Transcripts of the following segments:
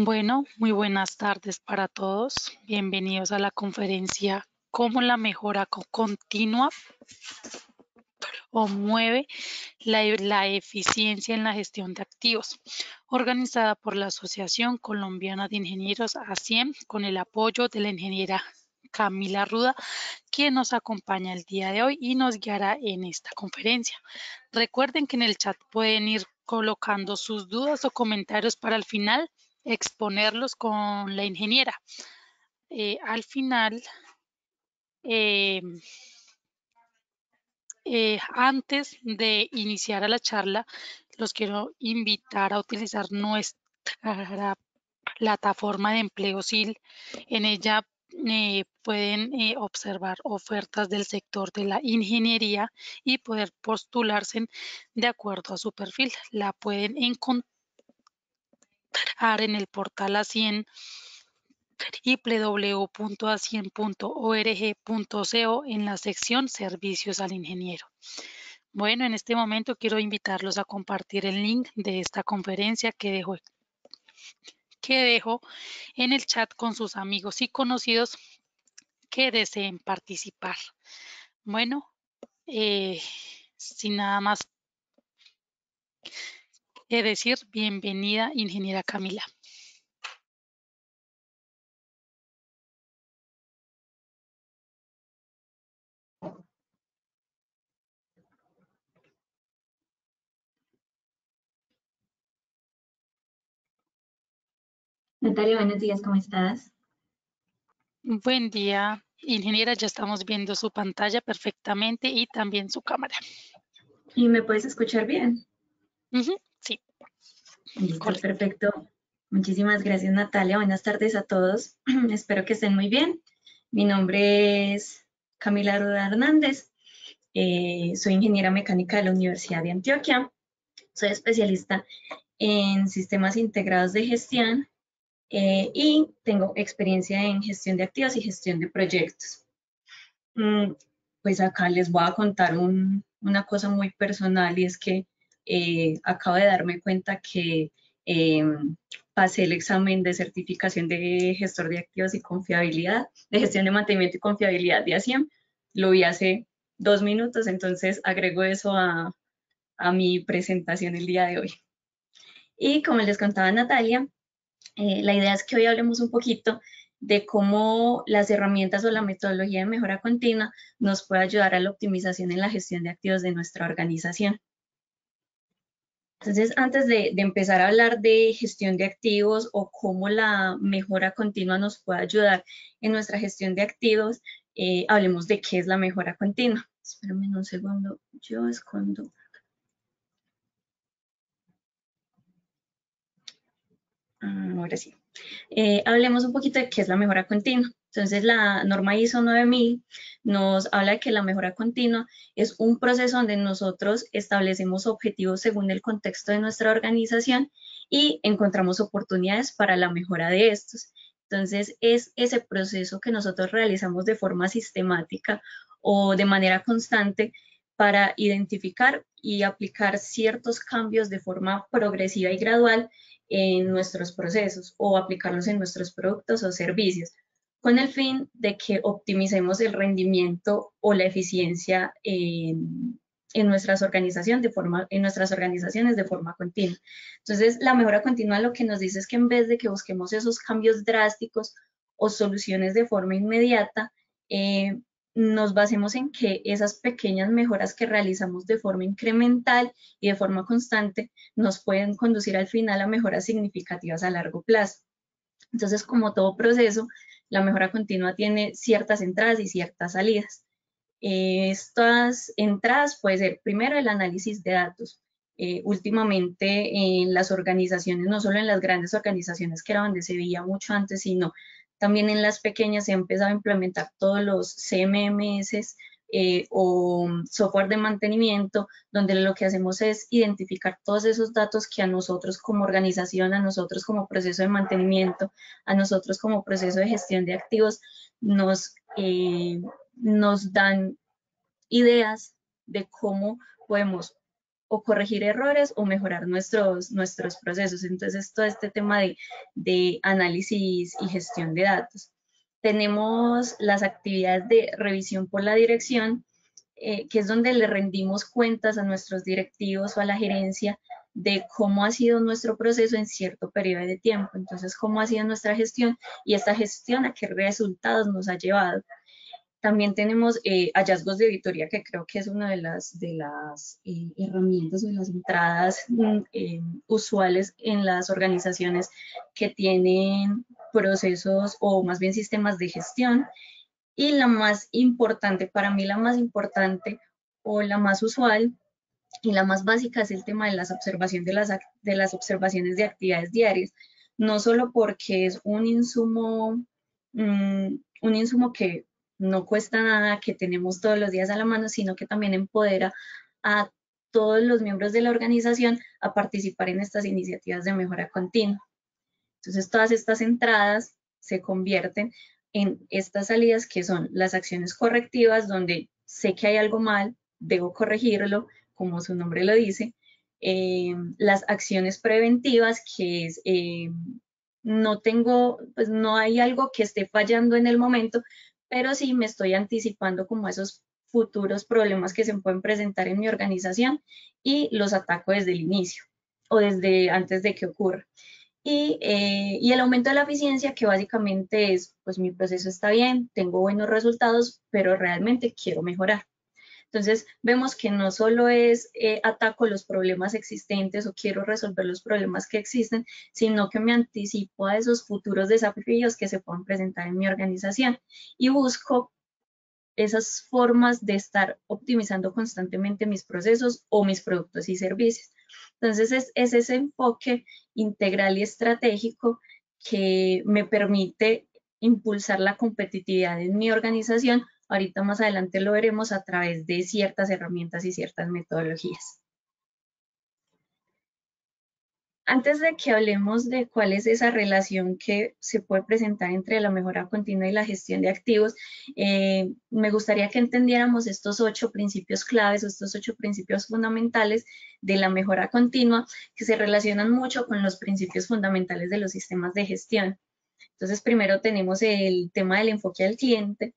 Bueno, muy buenas tardes para todos. Bienvenidos a la conferencia Cómo la mejora continua promueve la, la, eficiencia en la gestión de activos, organizada por la Asociación Colombiana de Ingenieros ASIEM con el apoyo de la ingeniera Camila Ruda, quien nos acompaña el día de hoy y nos guiará en esta conferencia. Recuerden que en el chat pueden ir colocando sus dudas o comentarios para el final exponerlos con la ingeniera. Eh, al final, eh, eh, antes de iniciar a la charla, los quiero invitar a utilizar nuestra plataforma de empleo SIL. En ella pueden observar ofertas del sector de la ingeniería y poder postularse de acuerdo a su perfil. La pueden encontrar en el portal A100 www.a100.org.co en la sección Servicios al Ingeniero. Bueno, en este momento quiero invitarlos a compartir el link de esta conferencia que dejo, que dejo en el chat con sus amigos y conocidos que deseen participar. Bueno, eh, sin nada más que decir, bienvenida, ingeniera Camila. Natalia, buenos días, ¿cómo estás? Buen día, ingeniera, ya estamos viendo su pantalla perfectamente y también su cámara. ¿Y me puedes escuchar bien? Perfecto. Muchísimas gracias, Natalia. Buenas tardes a todos. Espero que estén muy bien. Mi nombre es Camila Ruda Hernández. Eh, soy ingeniera mecánica de la Universidad de Antioquia. Soy especialista en sistemas integrados de gestión eh, y tengo experiencia en gestión de activos y gestión de proyectos. Mm, pues acá les voy a contar una cosa muy personal y es que eh, acabo de darme cuenta que em, pasé el examen de certificación de gestor de activos y confiabilidad, de gestión de mantenimiento y confiabilidad de ASIEM. Lo vi hace dos minutos, entonces agrego eso a, a mi presentación el día de hoy. Y como les contaba Natalia, eh, la idea es que hoy hablemos un poquito de cómo las herramientas o la metodología de mejora continua nos puede ayudar a la optimización en la gestión de activos de nuestra organización. Entonces, antes de, empezar a hablar de gestión de activos o cómo la mejora continua nos puede ayudar en nuestra gestión de activos, eh, hablemos de qué es la mejora continua. Espérame un segundo, yo escondo Ah, ahora sí. Eh, hablemos un poquito de qué es la mejora continua. Entonces, la norma ISO 9000 nos habla de que la mejora continua es un proceso donde nosotros establecemos objetivos según el contexto de nuestra organización y encontramos oportunidades para la mejora de estos. Entonces, es ese proceso que nosotros realizamos de forma sistemática o de manera constante para identificar y aplicar ciertos cambios de forma progresiva y gradual en nuestros procesos o aplicarlos en nuestros productos o servicios, con el fin de que optimicemos el rendimiento o la eficiencia en, nuestras, organizaciones de forma, en nuestras organizaciones de forma continua. Entonces, la mejora continua lo que nos dice es que en vez de que busquemos esos cambios drásticos o soluciones de forma inmediata, eh, nos basemos en que esas pequeñas mejoras que realizamos de forma incremental y de forma constante nos pueden conducir al final a mejoras significativas a largo plazo. Entonces, como todo proceso, la mejora continua tiene ciertas entradas y ciertas salidas. Estas entradas puede ser primero el análisis de datos. Eh, últimamente en las organizaciones, no solo en las grandes organizaciones que era donde se veía mucho antes, sino también en las pequeñas se ha empezado a implementar todos los CMMS eh, o software de mantenimiento, donde lo que hacemos es identificar todos esos datos que a nosotros como organización, a nosotros como proceso de mantenimiento, a nosotros como proceso de gestión de activos, nos, eh, nos dan ideas de cómo podemos o corregir errores o mejorar nuestros, nuestros procesos. Entonces, todo este tema de, de análisis y gestión de datos. Tenemos las actividades de revisión por la dirección, eh, que es donde le rendimos cuentas a nuestros directivos o a la gerencia de cómo ha sido nuestro proceso en cierto periodo de tiempo. Entonces, cómo ha sido nuestra gestión y esta gestión a qué resultados nos ha llevado. También tenemos eh, hallazgos de auditoría, que creo que es una de las, de las eh, herramientas o de las entradas mm, usuales en las organizaciones que tienen procesos o más bien sistemas de gestión. Y la más importante, para mí la más importante o la más usual y la más básica es el tema de las, observaciones de las, de las observaciones de actividades diarias. No solo porque es un insumo, mm, un insumo que no cuesta nada, que tenemos todos los días a la mano, sino que también empodera a todos los miembros de la organización a participar en estas iniciativas de mejora continua. Entonces, todas estas entradas se convierten en estas salidas que son las acciones correctivas, donde sé que hay algo mal, debo corregirlo, como su nombre lo dice, eh, las acciones preventivas, que es, eh, no tengo, pues no hay algo que esté fallando en el momento, pero sí me estoy anticipando como esos futuros problemas que se pueden presentar en mi organización y los ataco desde el inicio o desde antes de que ocurra. Eh, y, el aumento de la eficiencia, que básicamente es, pues mi proceso está bien, tengo buenos resultados, pero realmente quiero mejorar. Entonces, vemos que no solo es eh, ataco los problemas existentes o quiero resolver los problemas que existen, sino que me anticipo a esos futuros desafíos que se puedan presentar en mi organización y busco esas formas de estar optimizando constantemente mis procesos o mis productos y servicios. Entonces es, ese enfoque integral y estratégico que me permite impulsar la competitividad en mi organización. Ahorita más adelante lo veremos a través de ciertas herramientas y ciertas metodologías. Antes de que hablemos de cuál es esa relación que se puede presentar entre la mejora continua y la gestión de activos, eh, me gustaría que entendiéramos estos ocho principios claves, estos ocho principios fundamentales de la mejora continua que se relacionan mucho con los principios fundamentales de los sistemas de gestión. Entonces, primero tenemos el tema del enfoque al cliente,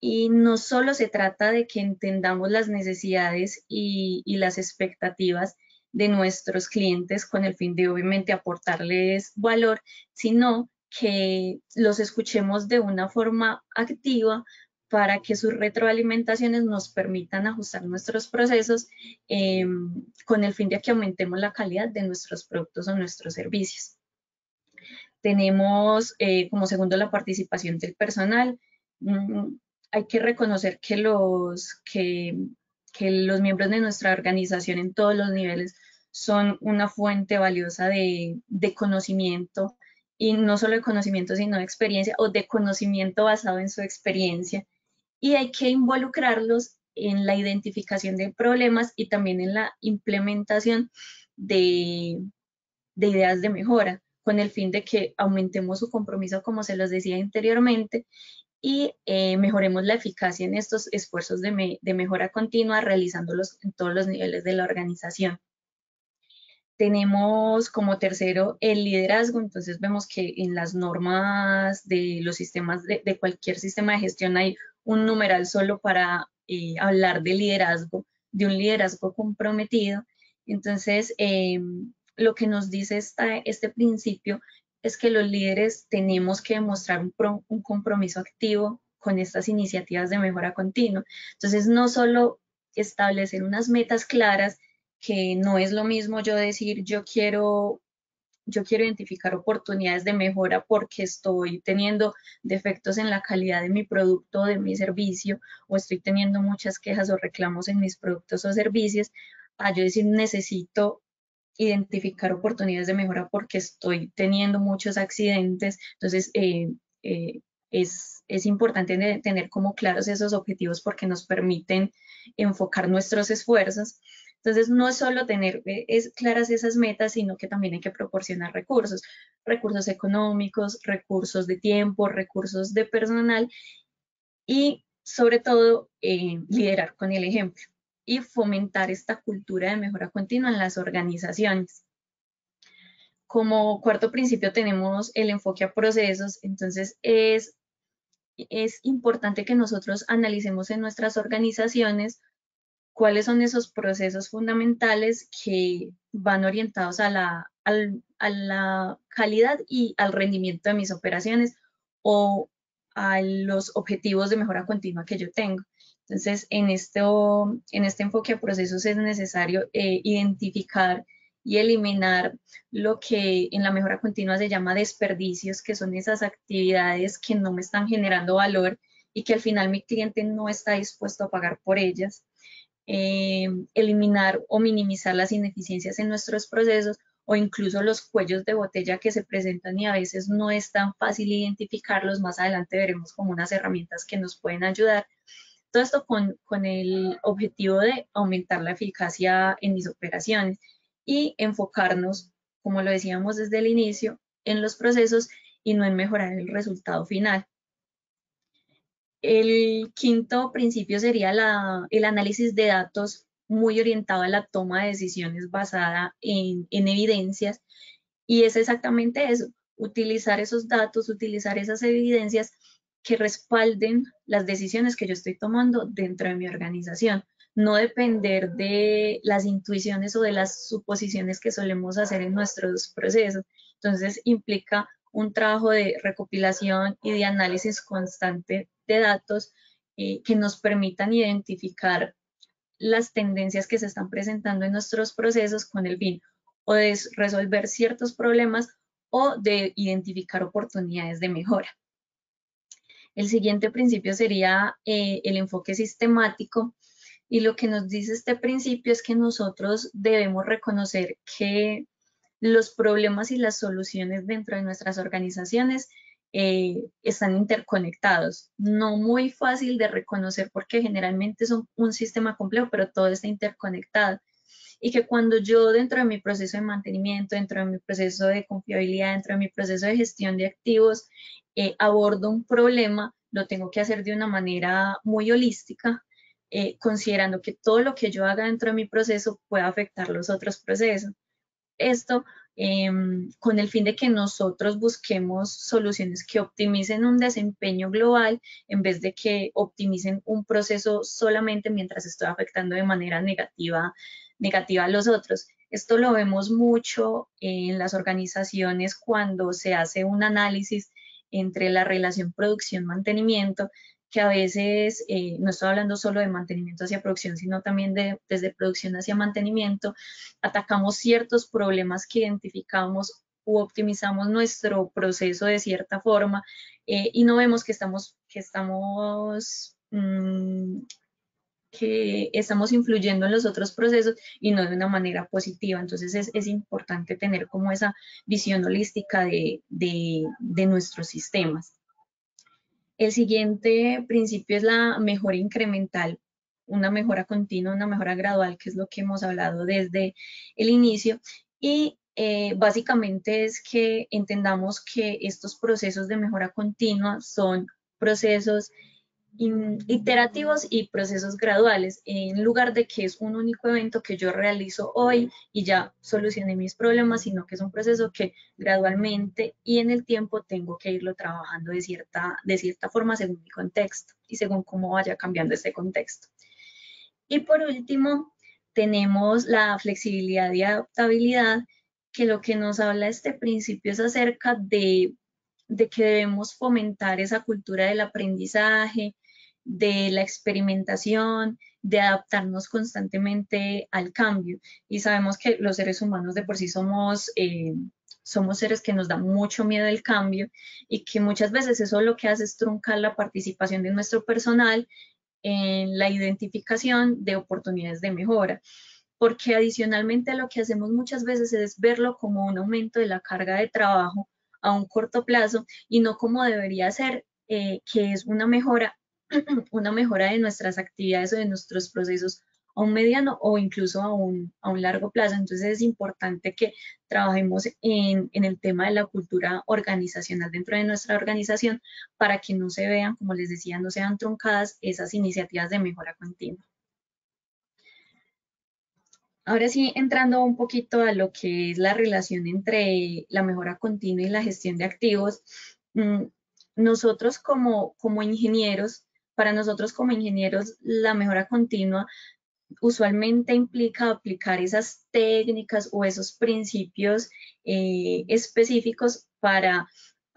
y no solo se trata de que entendamos las necesidades y, y, las expectativas de nuestros clientes con el fin de obviamente aportarles valor, sino que los escuchemos de una forma activa para que sus retroalimentaciones nos permitan ajustar nuestros procesos em, con el fin de que aumentemos la calidad de nuestros productos o nuestros servicios. Tenemos eh, como segundo la participación del personal. Hay que reconocer que los, que los miembros de nuestra organización en todos los niveles son una fuente valiosa de, conocimiento y no solo de conocimiento, sino de experiencia o de conocimiento basado en su experiencia. Y hay que involucrarlos en la identificación de problemas y también en la implementación de, ideas de mejora, con el fin de que aumentemos su compromiso, como se los decía anteriormente, y eh, mejoremos la eficacia en estos esfuerzos de, mejora continua, realizándolos en todos los niveles de la organización. Tenemos como tercero el liderazgo, entonces vemos que en las normas de los sistemas, de, cualquier sistema de gestión hay un numeral solo para eh, hablar de liderazgo, de un liderazgo comprometido. Entonces, em, lo que nos dice este principio es que los líderes tenemos que demostrar un, compromiso activo con estas iniciativas de mejora continua. Entonces, no solo establecer unas metas claras, que no es lo mismo yo decir yo quiero yo quiero identificar oportunidades de mejora porque estoy teniendo defectos en la calidad de mi producto o de mi servicio o estoy teniendo muchas quejas o reclamos en mis productos o servicios, a yo decir necesito identificar oportunidades de mejora porque estoy teniendo muchos accidentes. Entonces, eh, eh, es, es, importante tener como claros esos objetivos porque nos permiten enfocar nuestros esfuerzos. Entonces, no es solo tener eh, es, claras esas metas, sino que también hay que proporcionar recursos, recursos económicos, recursos de tiempo, recursos de personal y sobre todo liderar con el ejemplo y fomentar esta cultura de mejora continua en las organizaciones. Como cuarto principio tenemos el enfoque a procesos, entonces es, es importante que nosotros analicemos en nuestras organizaciones cuáles son esos procesos fundamentales que van orientados a la, a la calidad y al rendimiento de mis operaciones o a los objetivos de mejora continua que yo tengo. Entonces, en, esto, en este enfoque a procesos es necesario eh, identificar y eliminar lo que en la mejora continua se llama desperdicios, que son esas actividades que no me están generando valor y que al final mi cliente no está dispuesto a pagar por ellas. Eh, eliminar o minimizar las ineficiencias en nuestros procesos o incluso los cuellos de botella que se presentan y a veces no es tan fácil identificarlos. Más adelante veremos como unas herramientas que nos pueden ayudar todo esto con, con el objetivo de aumentar la eficacia en mis operaciones y enfocarnos, como lo decíamos desde el inicio, en los procesos y no en mejorar el resultado final. El quinto principio sería la, el análisis de datos muy orientado a la toma de decisiones basada en, en evidencias y es exactamente eso, utilizar esos datos, utilizar esas evidencias que respalden las decisiones que yo estoy tomando dentro de mi organización. No depender de las intuiciones o de las suposiciones que solemos hacer en nuestros procesos. Entonces implica un trabajo de recopilación y de análisis constante de datos eh, que nos permitan identificar las tendencias que se están presentando en nuestros procesos con el fin o de resolver ciertos problemas o de identificar oportunidades de mejora. El siguiente principio sería eh, el enfoque sistemático y lo que nos dice este principio es que nosotros debemos reconocer que los problemas y las soluciones dentro de nuestras organizaciones eh, están interconectados. No muy fácil de reconocer porque generalmente son un sistema complejo, pero todo está interconectado. Y que cuando yo dentro de mi proceso de mantenimiento, dentro de mi proceso de confiabilidad, dentro de mi proceso de gestión de activos, eh, abordo un problema, lo tengo que hacer de una manera muy holística, eh, considerando que todo lo que yo haga dentro de mi proceso puede afectar los otros procesos. Esto em, con el fin de que nosotros busquemos soluciones que optimicen un desempeño global en vez de que optimicen un proceso solamente mientras estoy afectando de manera negativa, negativa a los otros. Esto lo vemos mucho en las organizaciones cuando se hace un análisis entre la relación producción-mantenimiento, que a veces eh, no estoy hablando solo de mantenimiento hacia producción, sino también de, desde producción hacia mantenimiento, atacamos ciertos problemas que identificamos u optimizamos nuestro proceso de cierta forma eh, y no vemos que estamos, que estamos mm, que estamos influyendo en los otros procesos y no de una manera positiva. Entonces es, importante tener como esa visión holística de, de, nuestros sistemas. El siguiente principio es la mejora incremental, una mejora continua, una mejora gradual, que es lo que hemos hablado desde el inicio. Y eh, básicamente es que entendamos que estos procesos de mejora continua son procesos iterativos y procesos graduales, en lugar de que es un único evento que yo realizo hoy y ya solucioné mis problemas, sino que es un proceso que gradualmente y en el tiempo tengo que irlo trabajando de cierta, de cierta forma según mi contexto y según cómo vaya cambiando este contexto. Y por último, tenemos la flexibilidad y adaptabilidad, que lo que nos habla este principio es acerca de de que debemos fomentar esa cultura del aprendizaje, de la experimentación, de adaptarnos constantemente al cambio. Y sabemos que los seres humanos de por sí somos, eh, somos seres que nos da mucho miedo el cambio y que muchas veces eso lo que hace es truncar la participación de nuestro personal en la identificación de oportunidades de mejora. Porque adicionalmente lo que hacemos muchas veces es verlo como un aumento de la carga de trabajo a un corto plazo y no como debería ser, eh, que es una mejora una mejora de nuestras actividades o de nuestros procesos a un mediano o incluso a un, a un largo plazo. Entonces es importante que trabajemos en, en, el tema de la cultura organizacional dentro de nuestra organización para que no se vean, como les decía, no sean truncadas esas iniciativas de mejora continua. Ahora sí, entrando un poquito a lo que es la relación entre la mejora continua y la gestión de activos, mm, nosotros como, como ingenieros, para nosotros como ingenieros, la mejora continua usualmente implica aplicar esas técnicas o esos principios eh, específicos para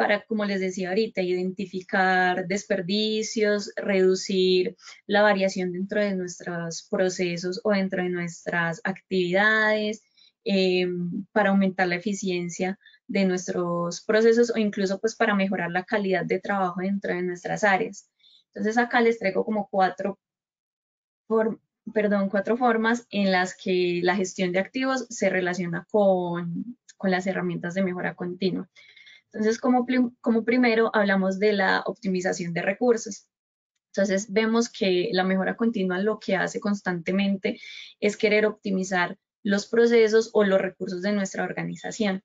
para, como les decía ahorita, identificar desperdicios, reducir la variación dentro de nuestros procesos o dentro de nuestras actividades, em, para aumentar la eficiencia de nuestros procesos o incluso pues para mejorar la calidad de trabajo dentro de nuestras áreas. Entonces acá les traigo como cuatro, perdón, cuatro formas en las que la gestión de activos se relaciona con, con las herramientas de mejora continua. Entonces, como, como primero hablamos de la optimización de recursos. Entonces, vemos que la mejora continua lo que hace constantemente es querer optimizar los procesos o los recursos de nuestra organización.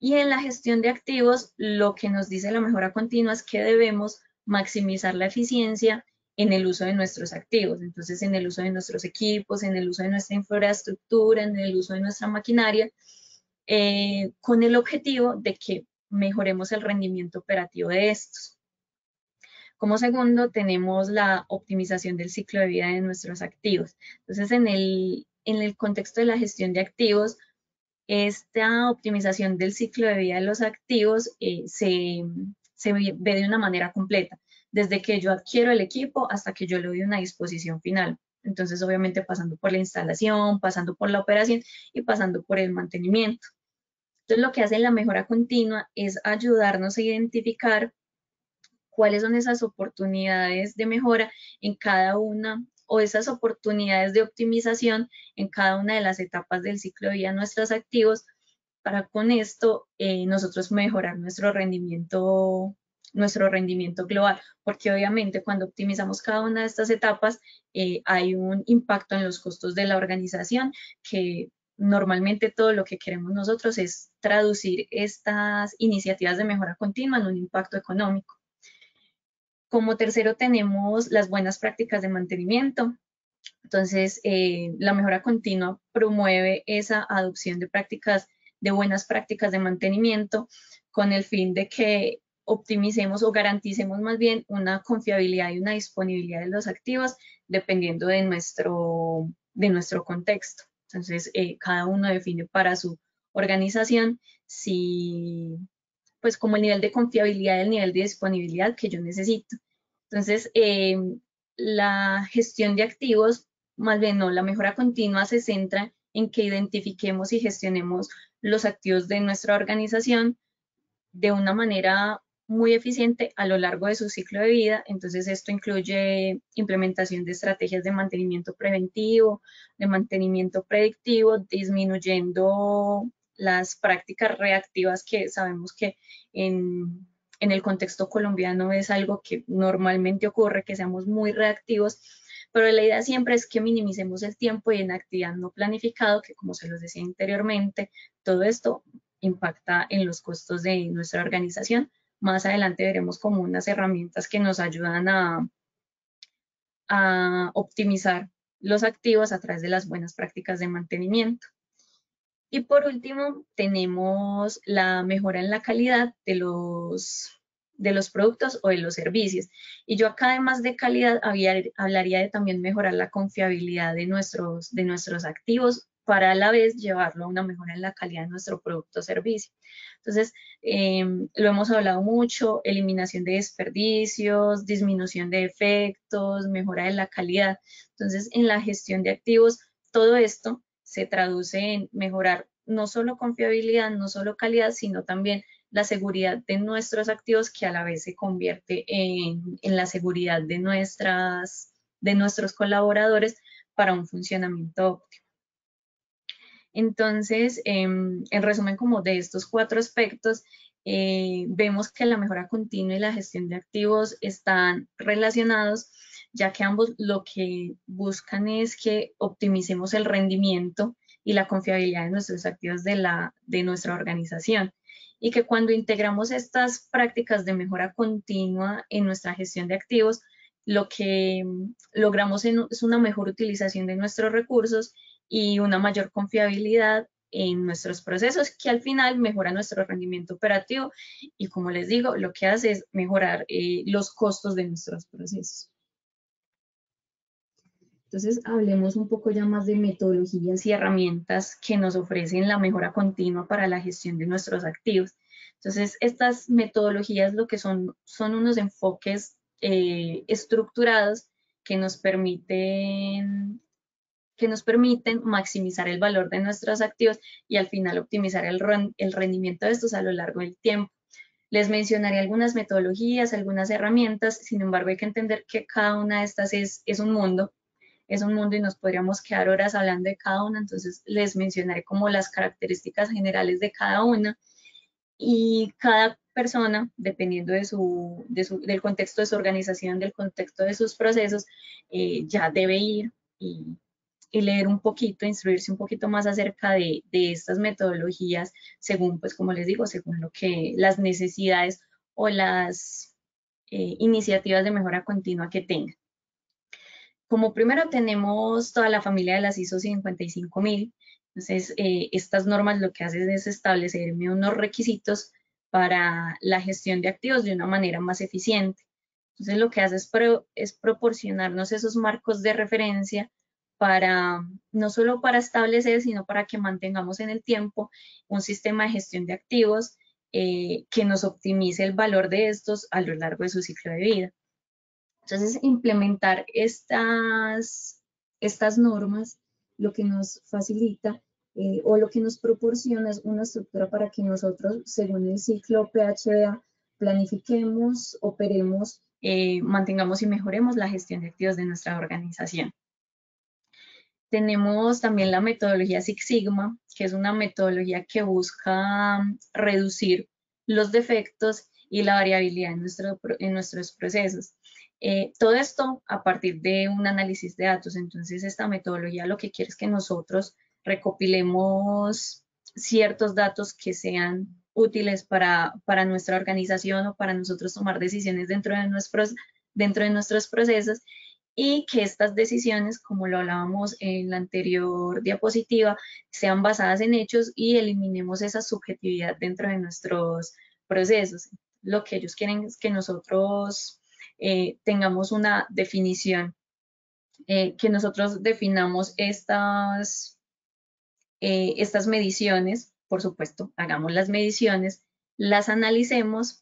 Y en la gestión de activos, lo que nos dice la mejora continua es que debemos maximizar la eficiencia en el uso de nuestros activos, entonces en el uso de nuestros equipos, en el uso de nuestra infraestructura, en el uso de nuestra maquinaria, eh, con el objetivo de que mejoremos el rendimiento operativo de estos. Como segundo, tenemos la optimización del ciclo de vida de nuestros activos. Entonces, en el, en el contexto de la gestión de activos, esta optimización del ciclo de vida de los activos eh, se, se, ve de una manera completa, desde que yo adquiero el equipo hasta que yo le doy una disposición final. Entonces, obviamente, pasando por la instalación, pasando por la operación y pasando por el mantenimiento. Entonces, lo que hace la mejora continua es ayudarnos a identificar cuáles son esas oportunidades de mejora en cada una o esas oportunidades de optimización en cada una de las etapas del ciclo de vida de nuestros activos para con esto eh, nosotros mejorar nuestro rendimiento nuestro rendimiento global, porque obviamente cuando optimizamos cada una de estas etapas eh, hay un impacto en los costos de la organización que normalmente todo lo que queremos nosotros es traducir estas iniciativas de mejora continua en un impacto económico. Como tercero tenemos las buenas prácticas de mantenimiento. Entonces, eh, la mejora continua promueve esa adopción de prácticas, de buenas prácticas de mantenimiento con el fin de que optimicemos o garanticemos más bien una confiabilidad y una disponibilidad de los activos dependiendo de nuestro, de nuestro contexto. Entonces, eh, cada uno define para su organización si, pues como el nivel de confiabilidad, el nivel de disponibilidad que yo necesito. Entonces, eh, la gestión de activos, más bien no, la mejora continua se centra en que identifiquemos y gestionemos los activos de nuestra organización de una manera muy eficiente a lo largo de su ciclo de vida. Entonces, esto incluye implementación de estrategias de mantenimiento preventivo, de mantenimiento predictivo, disminuyendo las prácticas reactivas que sabemos que en, en el contexto colombiano es algo que normalmente ocurre, que seamos muy reactivos, pero la idea siempre es que minimicemos el tiempo y en actividad no planificado, que como se los decía anteriormente, todo esto impacta en los costos de nuestra organización más adelante veremos como unas herramientas que nos ayudan a, optimizar los activos a través de las buenas prácticas de mantenimiento. Y por último, tenemos la mejora en la calidad de los, de los productos o de los servicios. Y yo acá, además de calidad, hablaría de también mejorar la confiabilidad de nuestros, de nuestros activos para a la vez llevarlo a una mejora en la calidad de nuestro producto o servicio. Entonces, em, lo hemos hablado mucho, eliminación de desperdicios, disminución de efectos, mejora de la calidad. Entonces, en la gestión de activos, todo esto se traduce en mejorar no solo confiabilidad, no solo calidad, sino también la seguridad de nuestros activos que a la vez se convierte en, en la seguridad de, nuestras, de nuestros colaboradores para un funcionamiento óptimo. Entonces, em, en resumen, como de estos cuatro aspectos, eh, vemos que la mejora continua y la gestión de activos están relacionados, ya que ambos lo que buscan es que optimicemos el rendimiento y la confiabilidad de nuestros activos de, la, de nuestra organización. Y que cuando integramos estas prácticas de mejora continua en nuestra gestión de activos, lo que logramos es una mejor utilización de nuestros recursos y una mayor confiabilidad en nuestros procesos que al final mejora nuestro rendimiento operativo y como les digo, lo que hace es mejorar eh, los costos de nuestros procesos. Entonces, hablemos un poco ya más de metodologías y herramientas que nos ofrecen la mejora continua para la gestión de nuestros activos. Entonces, estas metodologías lo que son son unos enfoques eh, estructurados que nos permiten que nos permiten maximizar el valor de nuestros activos y al final optimizar el, rendimiento de estos a lo largo del tiempo. Les mencionaré algunas metodologías, algunas herramientas, sin embargo hay que entender que cada una de estas es, es un mundo es un mundo y nos podríamos quedar horas hablando de cada una, entonces les mencionaré como las características generales de cada una y cada persona, dependiendo de su, del contexto de su organización, del contexto de sus procesos, eh, ya debe ir y, leer un poquito, instruirse un poquito más acerca de, estas metodologías, según, pues como les digo, según lo que las necesidades o las eh, iniciativas de mejora continua que tengan. Como primero tenemos toda la familia de las ISO 55000, entonces eh, estas normas lo que hacen es establecerme unos requisitos para la gestión de activos de una manera más eficiente. Entonces lo que hace es, es proporcionarnos esos marcos de referencia no solo para establecer, sino para que mantengamos en el tiempo un sistema de gestión de activos eh, que nos optimice el valor de estos a lo largo de su ciclo de vida. Entonces, implementar estas, estas normas lo que nos facilita eh, o lo que nos proporciona es una estructura para que nosotros, según el ciclo PHBA, planifiquemos, operemos, eh, mantengamos y mejoremos la gestión de activos de nuestra organización. Tenemos también la metodología Six Sigma, que es una metodología que busca reducir los defectos y la variabilidad en, nuestro, en nuestros procesos. Eh, todo esto a partir de un análisis de datos. Entonces, esta metodología lo que quiere es que nosotros recopilemos ciertos datos que sean útiles para, para nuestra organización o para nosotros tomar decisiones dentro de, nuestros, dentro de nuestros procesos y que estas decisiones, como lo hablábamos en la anterior diapositiva, sean basadas en hechos y eliminemos esa subjetividad dentro de nuestros procesos. Lo que ellos quieren es que nosotros eh, tengamos una definición, eh, que nosotros definamos estas, eh, estas mediciones, por supuesto, hagamos las mediciones, las analicemos,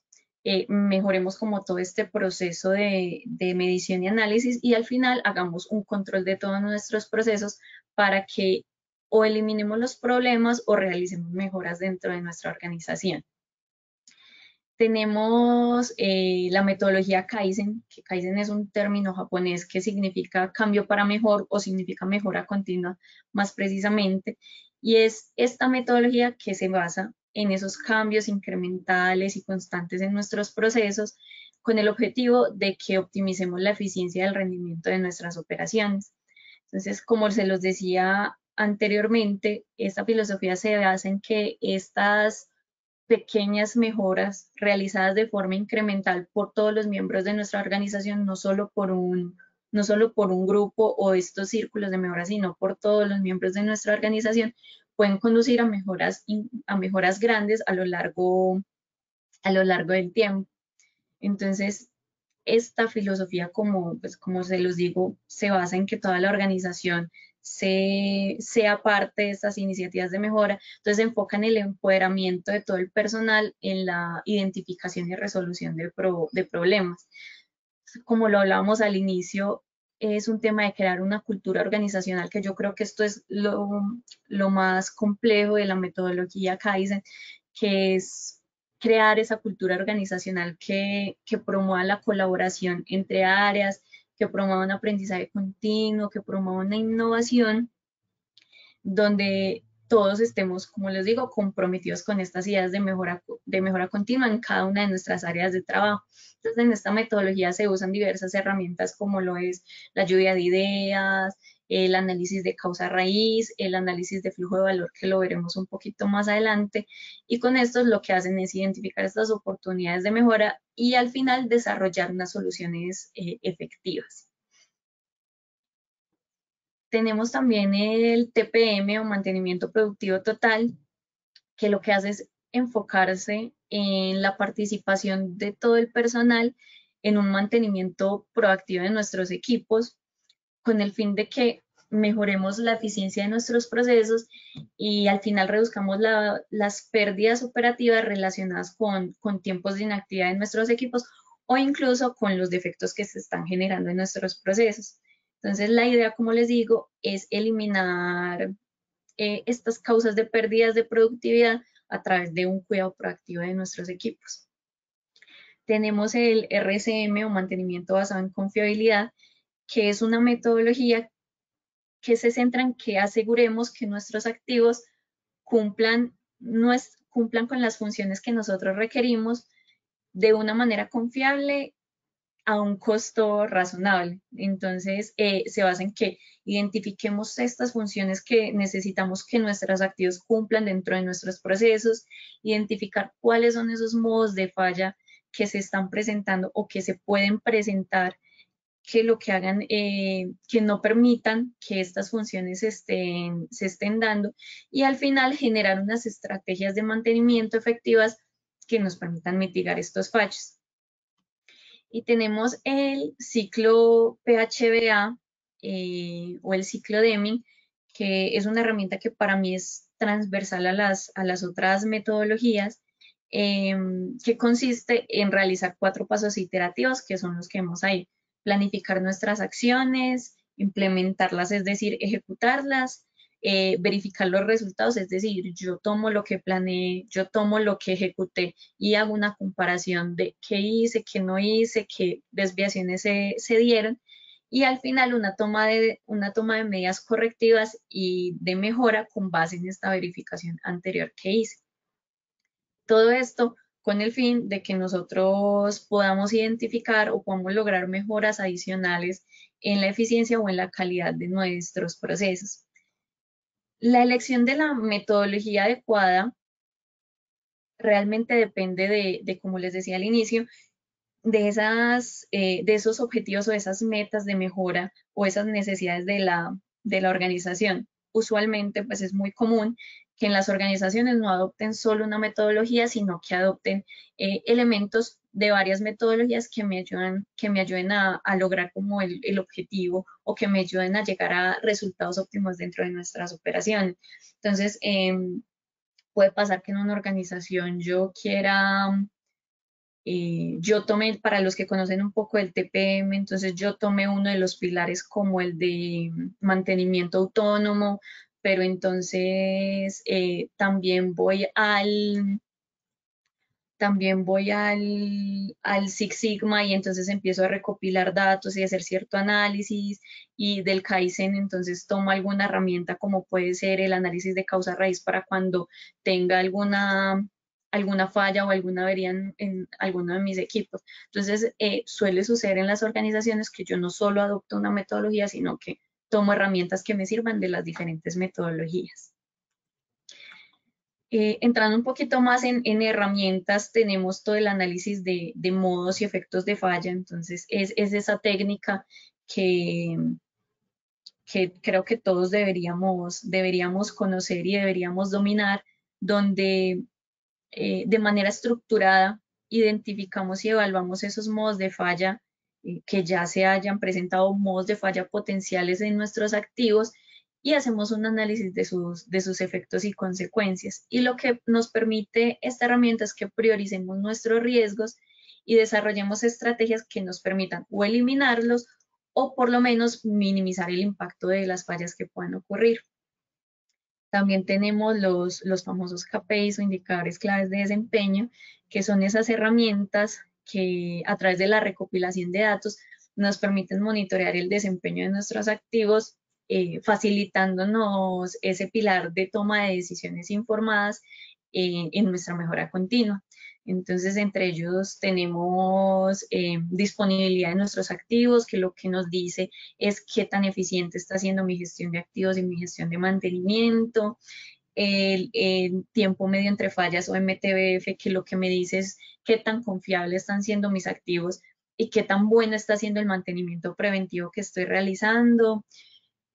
mejoremos como todo este proceso de, de medición y análisis y al final hagamos un control de todos nuestros procesos para que o eliminemos los problemas o realicemos mejoras dentro de nuestra organización. Tenemos eh, la metodología Kaizen, que Kaizen es un término japonés que significa cambio para mejor o significa mejora continua más precisamente. Y es esta metodología que se basa en esos cambios incrementales y constantes en nuestros procesos con el objetivo de que optimicemos la eficiencia del rendimiento de nuestras operaciones. Entonces, como se los decía anteriormente, esta filosofía se basa en que estas pequeñas mejoras realizadas de forma incremental por todos los miembros de nuestra organización, no solo por un, no solo por un grupo o estos círculos de mejora, sino por todos los miembros de nuestra organización, pueden conducir a mejoras, a mejoras grandes a lo largo, a lo largo del tiempo. Entonces, esta filosofía, como, pues, como se los digo, se basa en que toda la organización sea parte de estas iniciativas de mejora. Entonces se enfoca en el empoderamiento de todo el personal en la identificación y resolución de, de problemas. Como lo hablábamos al inicio, es un tema de crear una cultura organizacional, que yo creo que esto es lo, lo más complejo de la metodología Kaizen, que es crear esa cultura organizacional que, que promueva la colaboración entre áreas, que promueva un aprendizaje continuo, que promueva una innovación, donde todos estemos, como les digo, comprometidos con estas ideas de mejora, de mejora continua en cada una de nuestras áreas de trabajo. Entonces, en esta metodología se usan diversas herramientas como lo es la lluvia de ideas, el análisis de causa raíz, el análisis de flujo de valor, que lo veremos un poquito más adelante. Y con esto lo que hacen es identificar estas oportunidades de mejora y al final desarrollar unas soluciones eh, efectivas. Tenemos también el TPM o mantenimiento productivo total, que lo que hace es enfocarse en la participación de todo el personal en un mantenimiento proactivo de nuestros equipos, con el fin de que mejoremos la eficiencia de nuestros procesos y al final reduzcamos las pérdidas operativas relacionadas con, con tiempos de inactividad en nuestros equipos o incluso con los defectos que se están generando en nuestros procesos. Entonces, la idea, como les digo, es eliminar eh, estas causas de pérdidas de productividad a través de un cuidado proactivo de nuestros equipos. Tenemos el RCM o mantenimiento basado en confiabilidad, que es una metodología que se centra en que aseguremos que nuestros activos cumplan, cumplan con las funciones que nosotros requerimos de una manera confiable a un costo razonable. Entonces, eh, se basa en que identifiquemos estas funciones que necesitamos que nuestros activos cumplan dentro de nuestros procesos, identificar cuáles son esos modos de falla que se están presentando o que se pueden presentar que lo que hagan, eh, que no permitan que estas funciones se estén dando y al final generar unas estrategias de mantenimiento efectivas que nos permitan mitigar estos fallos. Y tenemos el ciclo PHBA eh, o el ciclo Deming, que es una herramienta que para mí es transversal a las, a las otras metodologías, em, que consiste en realizar cuatro pasos iterativos, que son los que vemos ahí. Planificar nuestras acciones, implementarlas, es decir, ejecutarlas, eh, verificar los resultados, es decir, yo tomo lo que planeé, yo tomo lo que ejecuté y hago una comparación de qué hice, qué no hice, qué desviaciones se, se dieron y al final una toma, de, una toma de medidas correctivas y de mejora con base en esta verificación anterior que hice. Todo esto con el fin de que nosotros podamos identificar o podamos lograr mejoras adicionales en la eficiencia o en la calidad de nuestros procesos. La elección de la metodología adecuada realmente depende de, como les decía al inicio, de, esas, eh, de esos objetivos o esas metas de mejora o esas necesidades de la, de la organización. Usualmente, pues es muy común que en las organizaciones no adopten solo una metodología, sino que adopten eh, elementos de varias metodologías que me ayuden, que me ayuden a, lograr como el, objetivo o que me ayuden a llegar a resultados óptimos dentro de nuestras operaciones. Entonces, em, puede pasar que en una organización yo quiera, eh, yo tome, para los que conocen un poco el TPM, entonces yo tome uno de los pilares como el de mantenimiento autónomo, pero entonces eh, también voy al también voy al, al, Six Sigma y entonces empiezo a recopilar datos y hacer cierto análisis y del Kaizen entonces tomo alguna herramienta como puede ser el análisis de causa raíz para cuando tenga alguna alguna falla o alguna avería en, alguno de mis equipos. Entonces, eh, suele suceder en las organizaciones que yo no solo adopto una metodología, sino que tomo herramientas que me sirvan de las diferentes metodologías. Eh, entrando un poquito más en, herramientas, tenemos todo el análisis de, modos y efectos de falla. Entonces, es, esa técnica que, creo que todos deberíamos, deberíamos conocer y deberíamos dominar, donde eh, de manera estructurada identificamos y evaluamos esos modos de falla eh, que ya se hayan presentado modos de falla potenciales en nuestros activos y hacemos un análisis de sus, de sus efectos y consecuencias. Y lo que nos permite esta herramienta es que prioricemos nuestros riesgos y desarrollemos estrategias que nos permitan o eliminarlos o por lo menos minimizar el impacto de las fallas que puedan ocurrir. También tenemos los, los famosos KPIs o indicadores claves de desempeño, que son esas herramientas que a través de la recopilación de datos nos permiten monitorear el desempeño de nuestros activos, eh, facilitándonos ese pilar de toma de decisiones informadas en nuestra mejora continua. Entonces, entre ellos tenemos eh, disponibilidad de nuestros activos, que lo que nos dice es qué tan eficiente está siendo mi gestión de activos y mi gestión de mantenimiento, el, tiempo medio entre fallas o MTBF, que lo que me dice es qué tan confiable están siendo mis activos y qué tan bueno está siendo el mantenimiento preventivo que estoy realizando.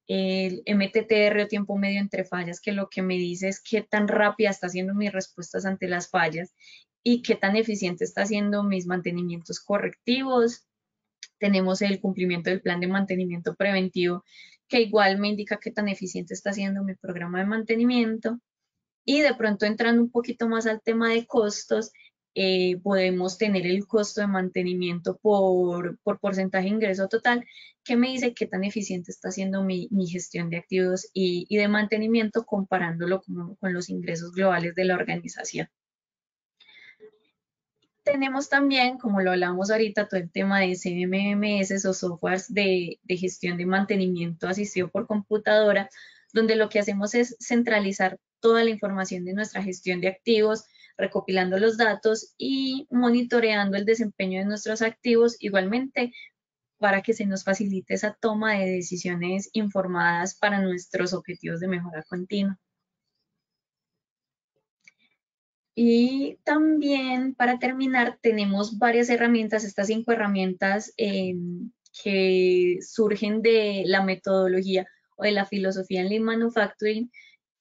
El MTTR o tiempo medio entre fallas, que lo que me dice es qué tan rápida está haciendo mis respuestas ante las fallas y qué tan eficiente está haciendo mis mantenimientos correctivos. Tenemos el cumplimiento del plan de mantenimiento preventivo, que igual me indica qué tan eficiente está haciendo mi programa de mantenimiento. Y de pronto entrando un poquito más al tema de costos, eh, podemos tener el costo de mantenimiento por, porcentaje de ingreso total, que me dice qué tan eficiente está siendo mi, gestión de activos y, de mantenimiento comparándolo con, con los ingresos globales de la organización tenemos también, como lo hablamos ahorita, todo el tema de CMMS o softwares de, de, gestión de mantenimiento asistido por computadora, donde lo que hacemos es centralizar toda la información de nuestra gestión de activos, recopilando los datos y monitoreando el desempeño de nuestros activos, igualmente para que se nos facilite esa toma de decisiones informadas para nuestros objetivos de mejora continua. Y también, para terminar, tenemos varias herramientas, estas cinco herramientas em, que surgen de la metodología o de la filosofía en Lean Manufacturing,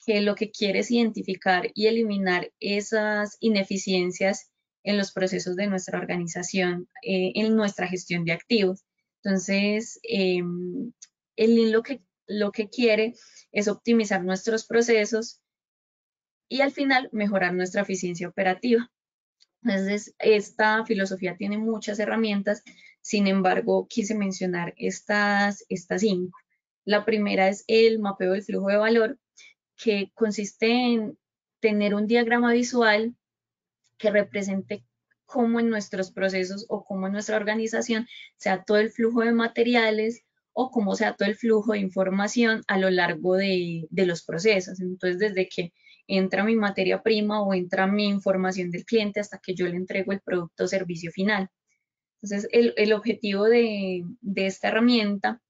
que lo que quiere es identificar y eliminar esas ineficiencias en los procesos de nuestra organización, eh, en nuestra gestión de activos. Entonces, em, el lo que, lo que quiere es optimizar nuestros procesos, y al final mejorar nuestra eficiencia operativa. Entonces, esta filosofía tiene muchas herramientas, sin embargo, quise mencionar estas, estas cinco. La primera es el mapeo del flujo de valor, que consiste en tener un diagrama visual que represente cómo en nuestros procesos o cómo en nuestra organización sea todo el flujo de materiales o cómo sea todo el flujo de información a lo largo de, de los procesos. Entonces, desde que entra mi materia prima o entra mi información del cliente hasta que yo le entrego el producto o servicio final. Entonces, el, objetivo de, esta herramienta,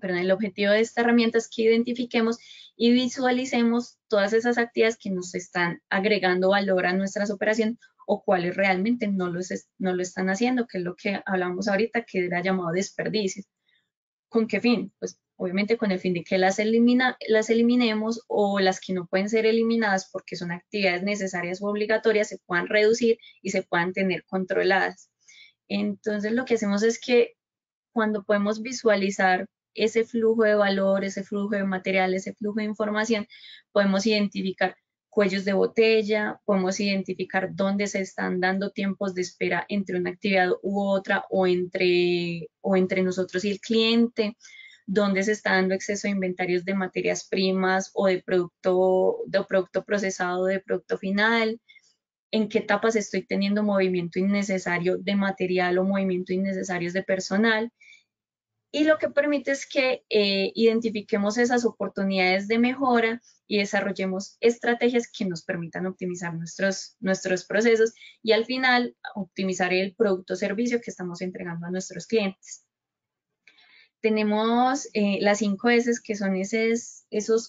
perdón, el objetivo de esta herramienta es que identifiquemos y visualicemos todas esas actividades que nos están agregando valor a nuestras operaciones o cuáles realmente no, los, no lo están haciendo, que es lo que hablamos ahorita, que era llamado desperdicio. ¿Con qué fin? Pues obviamente con el fin de que las, elimina, las eliminemos o las que no pueden ser eliminadas porque son actividades necesarias o obligatorias se puedan reducir y se puedan tener controladas. Entonces lo que hacemos es que cuando podemos visualizar ese flujo de valor, ese flujo de material, ese flujo de información, podemos identificar cuellos de botella, podemos identificar dónde se están dando tiempos de espera entre una actividad u otra o entre, o entre nosotros y el cliente, dónde se está dando exceso de inventarios de materias primas o de producto, de producto procesado, de producto final, en qué etapas estoy teniendo movimiento innecesario de material o movimiento innecesarios de personal. Y lo que permite es que eh, identifiquemos esas oportunidades de mejora y desarrollemos estrategias que nos permitan optimizar nuestros, nuestros procesos y al final optimizar el producto o servicio que estamos entregando a nuestros clientes. Tenemos eh, las cinco S que son esos,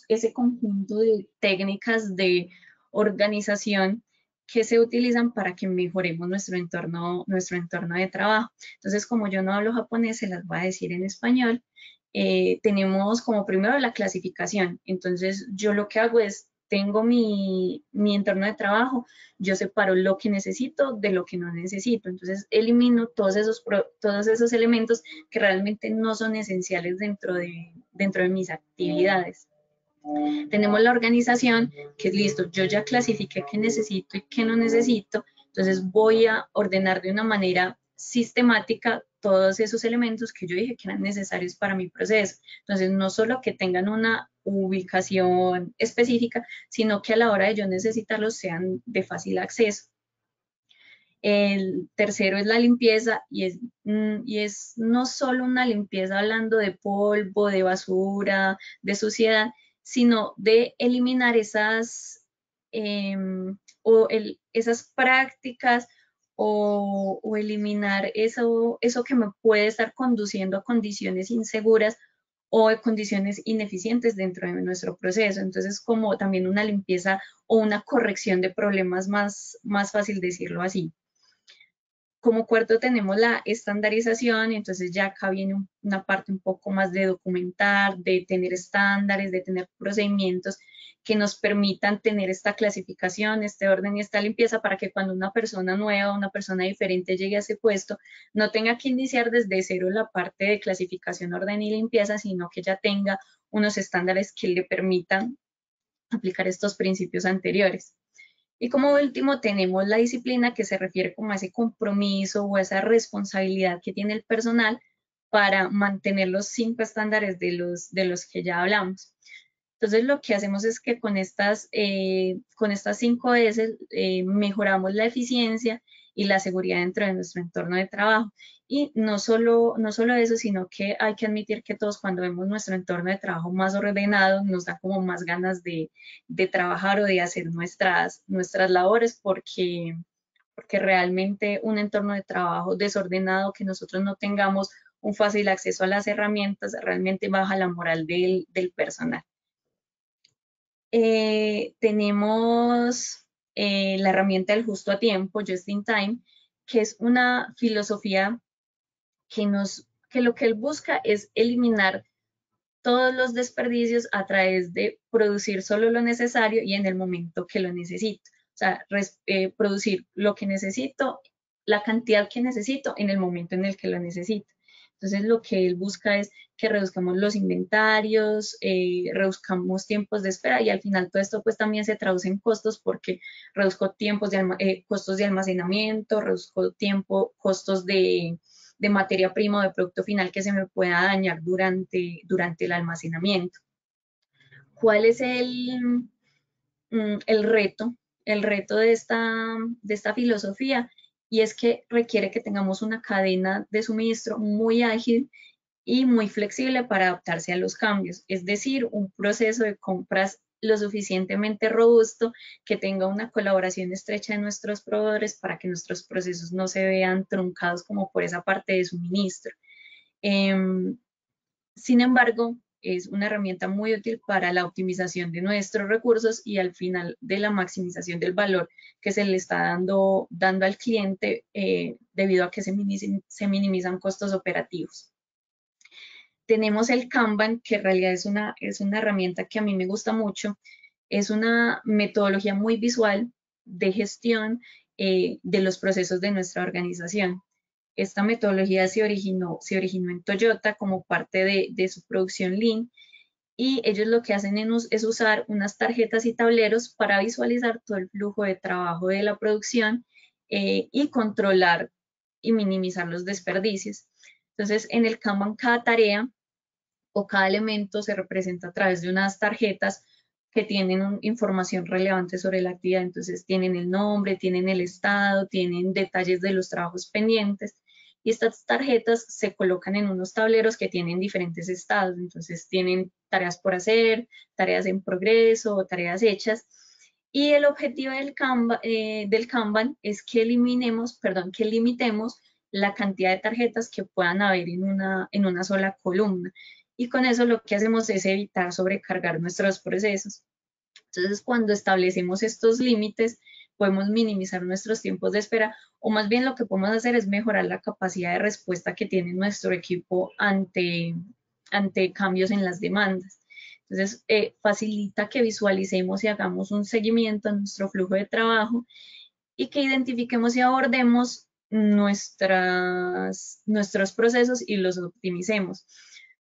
ese conjunto de técnicas de organización que se utilizan para que mejoremos nuestro entorno, nuestro entorno de trabajo. Entonces, como yo no hablo japonés, se las voy a decir en español. Eh, tenemos como primero la clasificación. Entonces, yo lo que hago es tengo mi, entorno de trabajo, yo separo lo que necesito de lo que no necesito. Entonces, elimino todos esos, todos esos elementos que realmente no son esenciales dentro de, dentro de mis actividades. Tenemos la organización, que es listo, yo ya clasifiqué qué necesito y qué no necesito, entonces voy a ordenar de una manera sistemática todos esos elementos que yo dije que eran necesarios para mi proceso. Entonces, no solo que tengan una ubicación específica, sino que a la hora de yo necesitarlos sean de fácil acceso. El tercero es la limpieza y es, mm, y es no solo una limpieza hablando de polvo, de basura, de suciedad, sino de eliminar esas, em, o esas prácticas o, eliminar eso, eso que me puede estar conduciendo a condiciones inseguras o de condiciones ineficientes dentro de nuestro proceso. Entonces, como también una limpieza o una corrección de problemas más, más fácil decirlo así. Como cuarto tenemos la estandarización, entonces ya acá viene una parte un poco más de documentar, de tener estándares, de tener procedimientos que nos permitan tener esta clasificación, este orden y esta limpieza para que cuando una persona nueva, una persona diferente llegue a ese puesto, no tenga que iniciar desde cero la parte de clasificación, orden y limpieza, sino que ya tenga unos estándares que le permitan aplicar estos principios anteriores. Y como último tenemos la disciplina que se refiere como a ese compromiso o esa responsabilidad que tiene el personal para mantener los cinco estándares de los, de los que ya hablamos. Entonces lo que hacemos es que con estas, eh, con estas 5 S eh, mejoramos la eficiencia y la seguridad dentro de nuestro entorno de trabajo. Y no solo, no solo eso, sino que hay que admitir que todos cuando vemos nuestro entorno de trabajo más ordenado, nos da como más ganas de, de trabajar o de hacer nuestras, nuestras labores porque, porque realmente un entorno de trabajo desordenado, que nosotros no tengamos un fácil acceso a las herramientas, realmente baja la moral del, del personal. Eh, tenemos eh, la herramienta del justo a tiempo, Just in Time, que es una filosofía que, nos, que lo que él busca es eliminar todos los desperdicios a través de producir solo lo necesario y en el momento que lo necesito. O sea, eh, producir lo que necesito, la cantidad que necesito en el momento en el que lo necesito. Entonces lo que él busca es que reduzcamos los inventarios, eh, reduzcamos tiempos de espera y al final todo esto pues también se traduce en costos porque reduzco tiempos de, eh, costos de almacenamiento, reduzco tiempo, costos de, materia prima o de producto final que se me pueda dañar durante, durante el almacenamiento. ¿Cuál es el, mm, el reto? El reto de esta, de esta filosofía y es que requiere que tengamos una cadena de suministro muy ágil y muy flexible para adaptarse a los cambios, es decir, un proceso de compras lo suficientemente robusto que tenga una colaboración estrecha de nuestros proveedores para que nuestros procesos no se vean truncados como por esa parte de suministro. Em, sin embargo, es una herramienta muy útil para la optimización de nuestros recursos y al final de la maximización del valor que se le está dando, dando al cliente eh, debido a que se, minimizan costos operativos. Tenemos el Kanban, que en realidad es una, es una herramienta que a mí me gusta mucho. Es una metodología muy visual de gestión eh, de los procesos de nuestra organización. Esta metodología se originó, se originó en Toyota como parte de, su producción Lean y ellos lo que hacen es usar unas tarjetas y tableros para visualizar todo el flujo de trabajo de la producción eh, y controlar y minimizar los desperdicios. Entonces, en el Kanban, cada tarea o cada elemento se representa a través de unas tarjetas que tienen información relevante sobre la actividad. Entonces, tienen el nombre, tienen el estado, tienen detalles de los trabajos pendientes y estas tarjetas se colocan en unos tableros que tienen diferentes estados, entonces tienen tareas por hacer, tareas en progreso, tareas hechas. Y el objetivo del, eh, del Kanban es que eliminemos, perdón, que limitemos la cantidad de tarjetas que puedan haber en una, en una sola columna. Y con eso lo que hacemos es evitar sobrecargar nuestros procesos. Entonces, cuando establecemos estos límites, podemos minimizar nuestros tiempos de espera o más bien lo que podemos hacer es mejorar la capacidad de respuesta que tiene nuestro equipo ante, ante cambios en las demandas. Entonces, eh, facilita que visualicemos y hagamos un seguimiento a nuestro flujo de trabajo y que identifiquemos y abordemos nuestras, nuestros procesos y los optimicemos.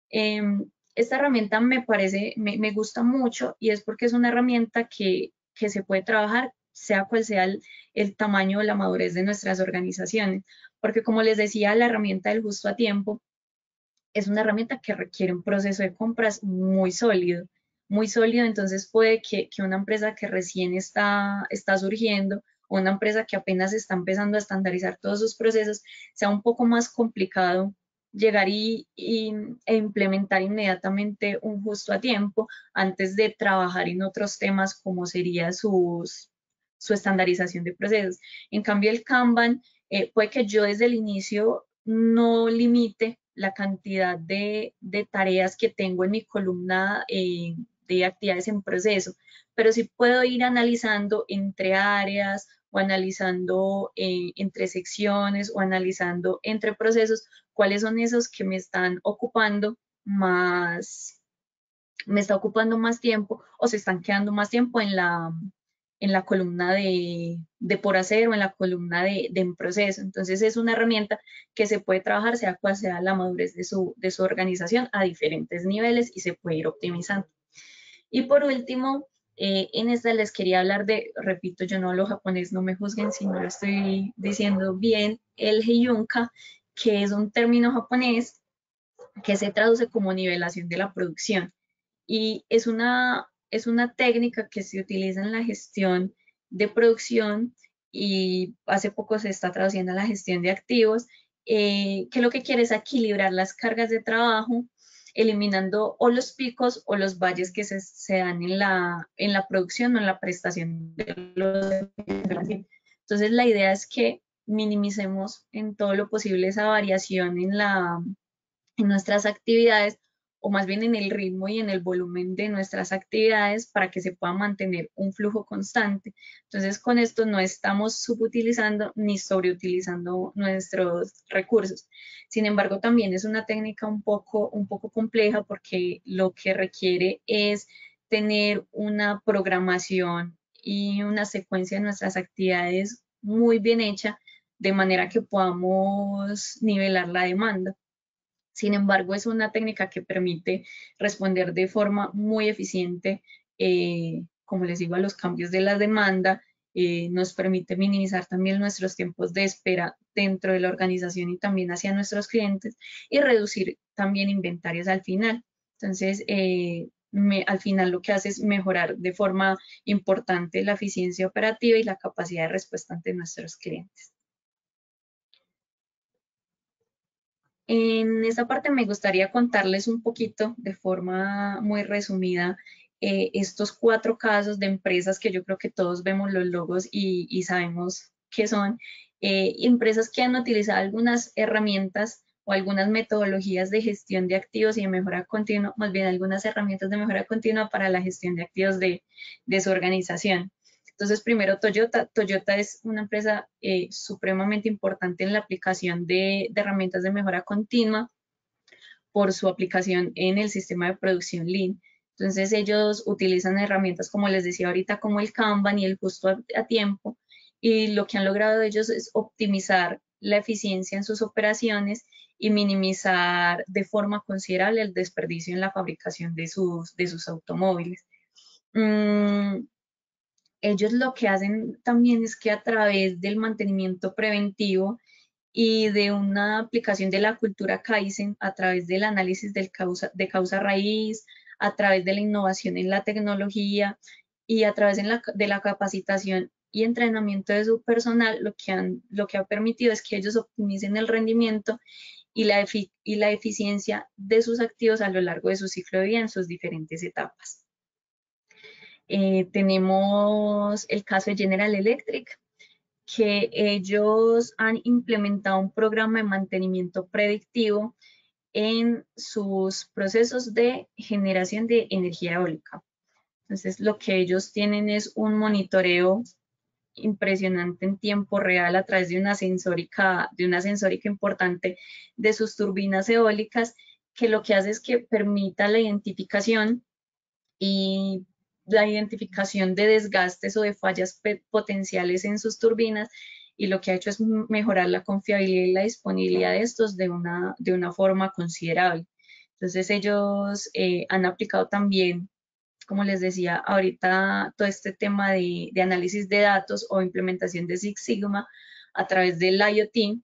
Em, esta herramienta me parece, me, me, gusta mucho y es porque es una herramienta que, que se puede trabajar sea cual sea el, tamaño o la madurez de nuestras organizaciones. Porque como les decía, la herramienta del justo a tiempo es una herramienta que requiere un proceso de compras muy sólido, muy sólido, entonces puede que, una empresa que recién está, está surgiendo o una empresa que apenas está empezando a estandarizar todos sus procesos, sea un poco más complicado llegar y, e implementar inmediatamente un justo a tiempo antes de trabajar en otros temas como sería sus, su estandarización de procesos. En cambio, el Kanban eh, puede que yo desde el inicio no limite la cantidad de, tareas que tengo en mi columna eh, de actividades en proceso, pero sí puedo ir analizando entre áreas o analizando eh, entre secciones o analizando entre procesos cuáles son esos que me están ocupando más, me está ocupando más tiempo o se están quedando más tiempo en la, en la columna de, por hacer o en la columna de, de, en proceso. Entonces es una herramienta que se puede trabajar sea cual sea la madurez de su, de su organización a diferentes niveles y se puede ir optimizando. Y por último, eh, en esta les quería hablar de, repito, yo no hablo japonés, no me juzguen si no lo estoy diciendo bien, el Heiyunka, que es un término japonés que se traduce como nivelación de la producción. Y es una es una técnica que se utiliza en la gestión de producción y hace poco se está traduciendo a la gestión de activos, eh, que lo que quiere es equilibrar las cargas de trabajo, eliminando o los picos o los valles que se, se dan en la, en la producción o en la prestación Entonces la idea es que minimicemos en todo lo posible esa variación en, la, en nuestras actividades o más bien en el ritmo y en el volumen de nuestras actividades para que se pueda mantener un flujo constante. Entonces, con esto no estamos subutilizando ni sobreutilizando nuestros recursos. Sin embargo, también es una técnica un poco, un poco compleja porque lo que requiere es tener una programación y una secuencia de nuestras actividades muy bien hecha de manera que podamos nivelar la demanda. Sin embargo, es una técnica que permite responder de forma muy eficiente, eh, como les digo, a los cambios de la demanda. Eh, nos permite minimizar también nuestros tiempos de espera dentro de la organización y también hacia nuestros clientes y reducir también inventarios al final. Entonces, eh, al final lo que hace es mejorar de forma importante la eficiencia operativa y la capacidad de respuesta ante nuestros clientes. En esta parte me gustaría contarles un poquito de forma muy resumida eh, estos cuatro casos de empresas que yo creo que todos vemos los logos y, sabemos qué son. Eh, empresas que han utilizado algunas herramientas o algunas metodologías de gestión de activos y de mejora continua, más bien algunas herramientas de mejora continua para la gestión de activos de su organización. Entonces, primero Toyota. Toyota es una empresa eh, supremamente importante en la aplicación de, herramientas de mejora continua por su aplicación en el sistema de producción Lean. Entonces, ellos utilizan herramientas, como les decía ahorita, como el Kanban y el justo a, tiempo. Y lo que han logrado ellos es optimizar la eficiencia en sus operaciones y minimizar de forma considerable el desperdicio en la fabricación de sus, de sus automóviles. Mm, ellos lo que hacen también es que a través del mantenimiento preventivo y de una aplicación de la cultura Kaizen, a través del análisis del causa, de causa raíz, a través de la innovación en la tecnología y a través de la, capacitación y entrenamiento de su personal, lo que, han, lo que ha permitido es que ellos optimicen el rendimiento y la, y la eficiencia de sus activos a lo largo de su ciclo de vida en sus diferentes etapas. Eh, tenemos el caso de General Electric, que ellos han implementado un programa de mantenimiento predictivo en sus procesos de generación de energía eólica. Entonces, lo que ellos tienen es un monitoreo impresionante en tiempo real a través de una sensórica, de una sensórica importante de sus turbinas eólicas, que lo que hace es que permita la identificación y la identificación de desgastes o de fallas potenciales en sus turbinas y lo que ha hecho es mejorar la confiabilidad y la disponibilidad de estos de una, de una forma considerable. Entonces ellos eh, han aplicado también, como les decía ahorita, todo este tema de, análisis de datos o implementación de Six Sigma a través del IoT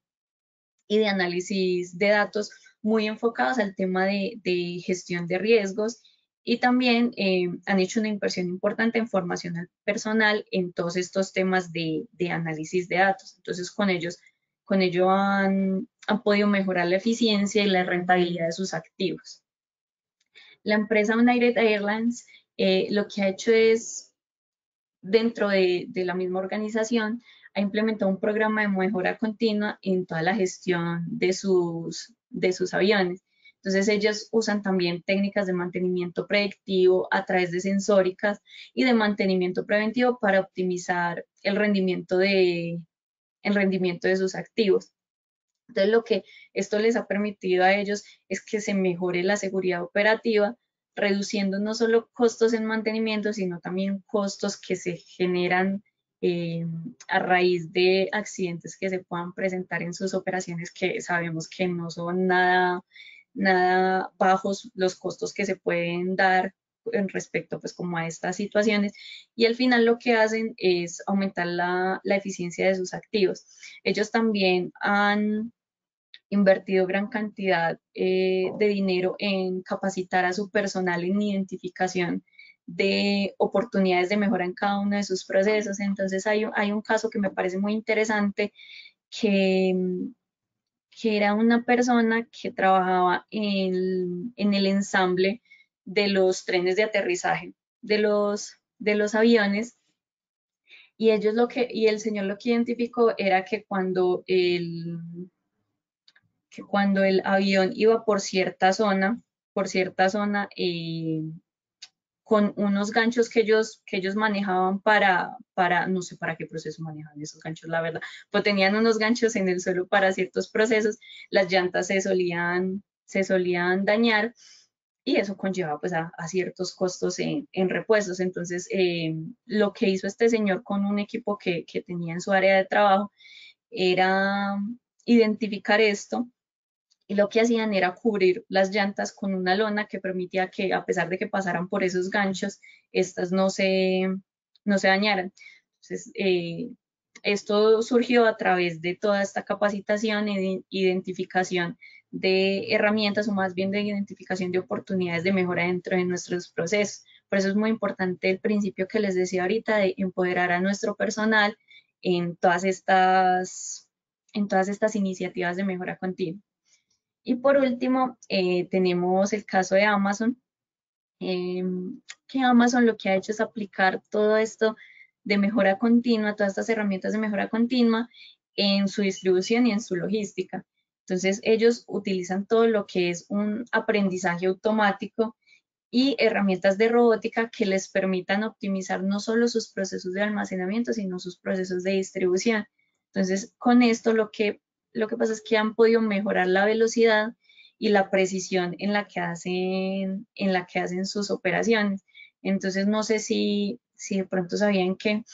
y de análisis de datos muy enfocados al tema de, de gestión de riesgos y también eh, han hecho una inversión importante en formación personal en todos estos temas de, análisis de datos. Entonces, con ellos, con ello han, podido mejorar la eficiencia y la rentabilidad de sus activos. La empresa United Airlines eh, lo que ha hecho es, dentro de, de la misma organización, ha implementado un programa de mejora continua en toda la gestión de sus, de sus aviones. Entonces ellos usan también técnicas de mantenimiento predictivo a través de sensóricas y de mantenimiento preventivo para optimizar el rendimiento de, el rendimiento de sus activos. Entonces lo que esto les ha permitido a ellos es que se mejore la seguridad operativa, reduciendo no solo costos en mantenimiento, sino también costos que se generan eh, a raíz de accidentes que se puedan presentar en sus operaciones que sabemos que no son nada, nada bajos los costos que se pueden dar en respecto pues como a estas situaciones y al final lo que hacen es aumentar la, la eficiencia de sus activos. Ellos también han invertido gran cantidad eh, de dinero en capacitar a su personal en identificación de oportunidades de mejora en cada uno de sus procesos. Entonces hay, hay un caso que me parece muy interesante que, que era una persona que trabajaba en, en, el ensamble de los trenes de aterrizaje de los, de los aviones. Y ellos lo que y el señor lo que identificó era que cuando el que cuando el avión iba por cierta zona por cierta zona eh, con unos ganchos que ellos, que ellos manejaban para, para, no sé para qué proceso manejaban esos ganchos, la verdad, pero tenían unos ganchos en el suelo para ciertos procesos, las llantas se solían, se solían dañar y eso conlleva pues a, ciertos costos en, en repuestos. Entonces, eh, lo que hizo este señor con un equipo que, que tenía en su área de trabajo era identificar esto y lo que hacían era cubrir las llantas con una lona que permitía que a pesar de que pasaran por esos ganchos, estas no se, no se dañaran. Entonces, eh, esto surgió a través de toda esta capacitación e identificación de herramientas o más bien de identificación de oportunidades de mejora dentro de nuestros procesos. Por eso es muy importante el principio que les decía ahorita de empoderar a nuestro personal en todas estas, en todas estas iniciativas de mejora continua. Y por último, eh, tenemos el caso de Amazon, em, que Amazon lo que ha hecho es aplicar todo esto de mejora continua, todas estas herramientas de mejora continua en su distribución y en su logística. Entonces, ellos utilizan todo lo que es un aprendizaje automático y herramientas de robótica que les permitan optimizar no solo sus procesos de almacenamiento, sino sus procesos de distribución. Entonces, con esto lo que lo que pasa es que han podido mejorar la velocidad y la precisión en la que hacen, en la que hacen sus operaciones. Entonces, no sé si, si de pronto sabían que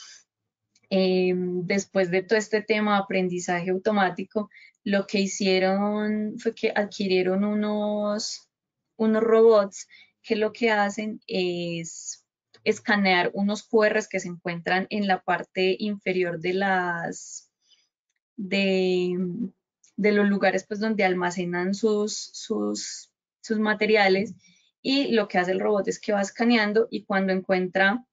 eh, después de todo este tema de aprendizaje automático, lo que hicieron fue que adquirieron unos, unos robots que lo que hacen es escanear unos QRs que se encuentran en la parte inferior de las de, los lugares pues donde almacenan sus, sus, sus materiales y lo que hace el robot es que va escaneando y cuando encuentra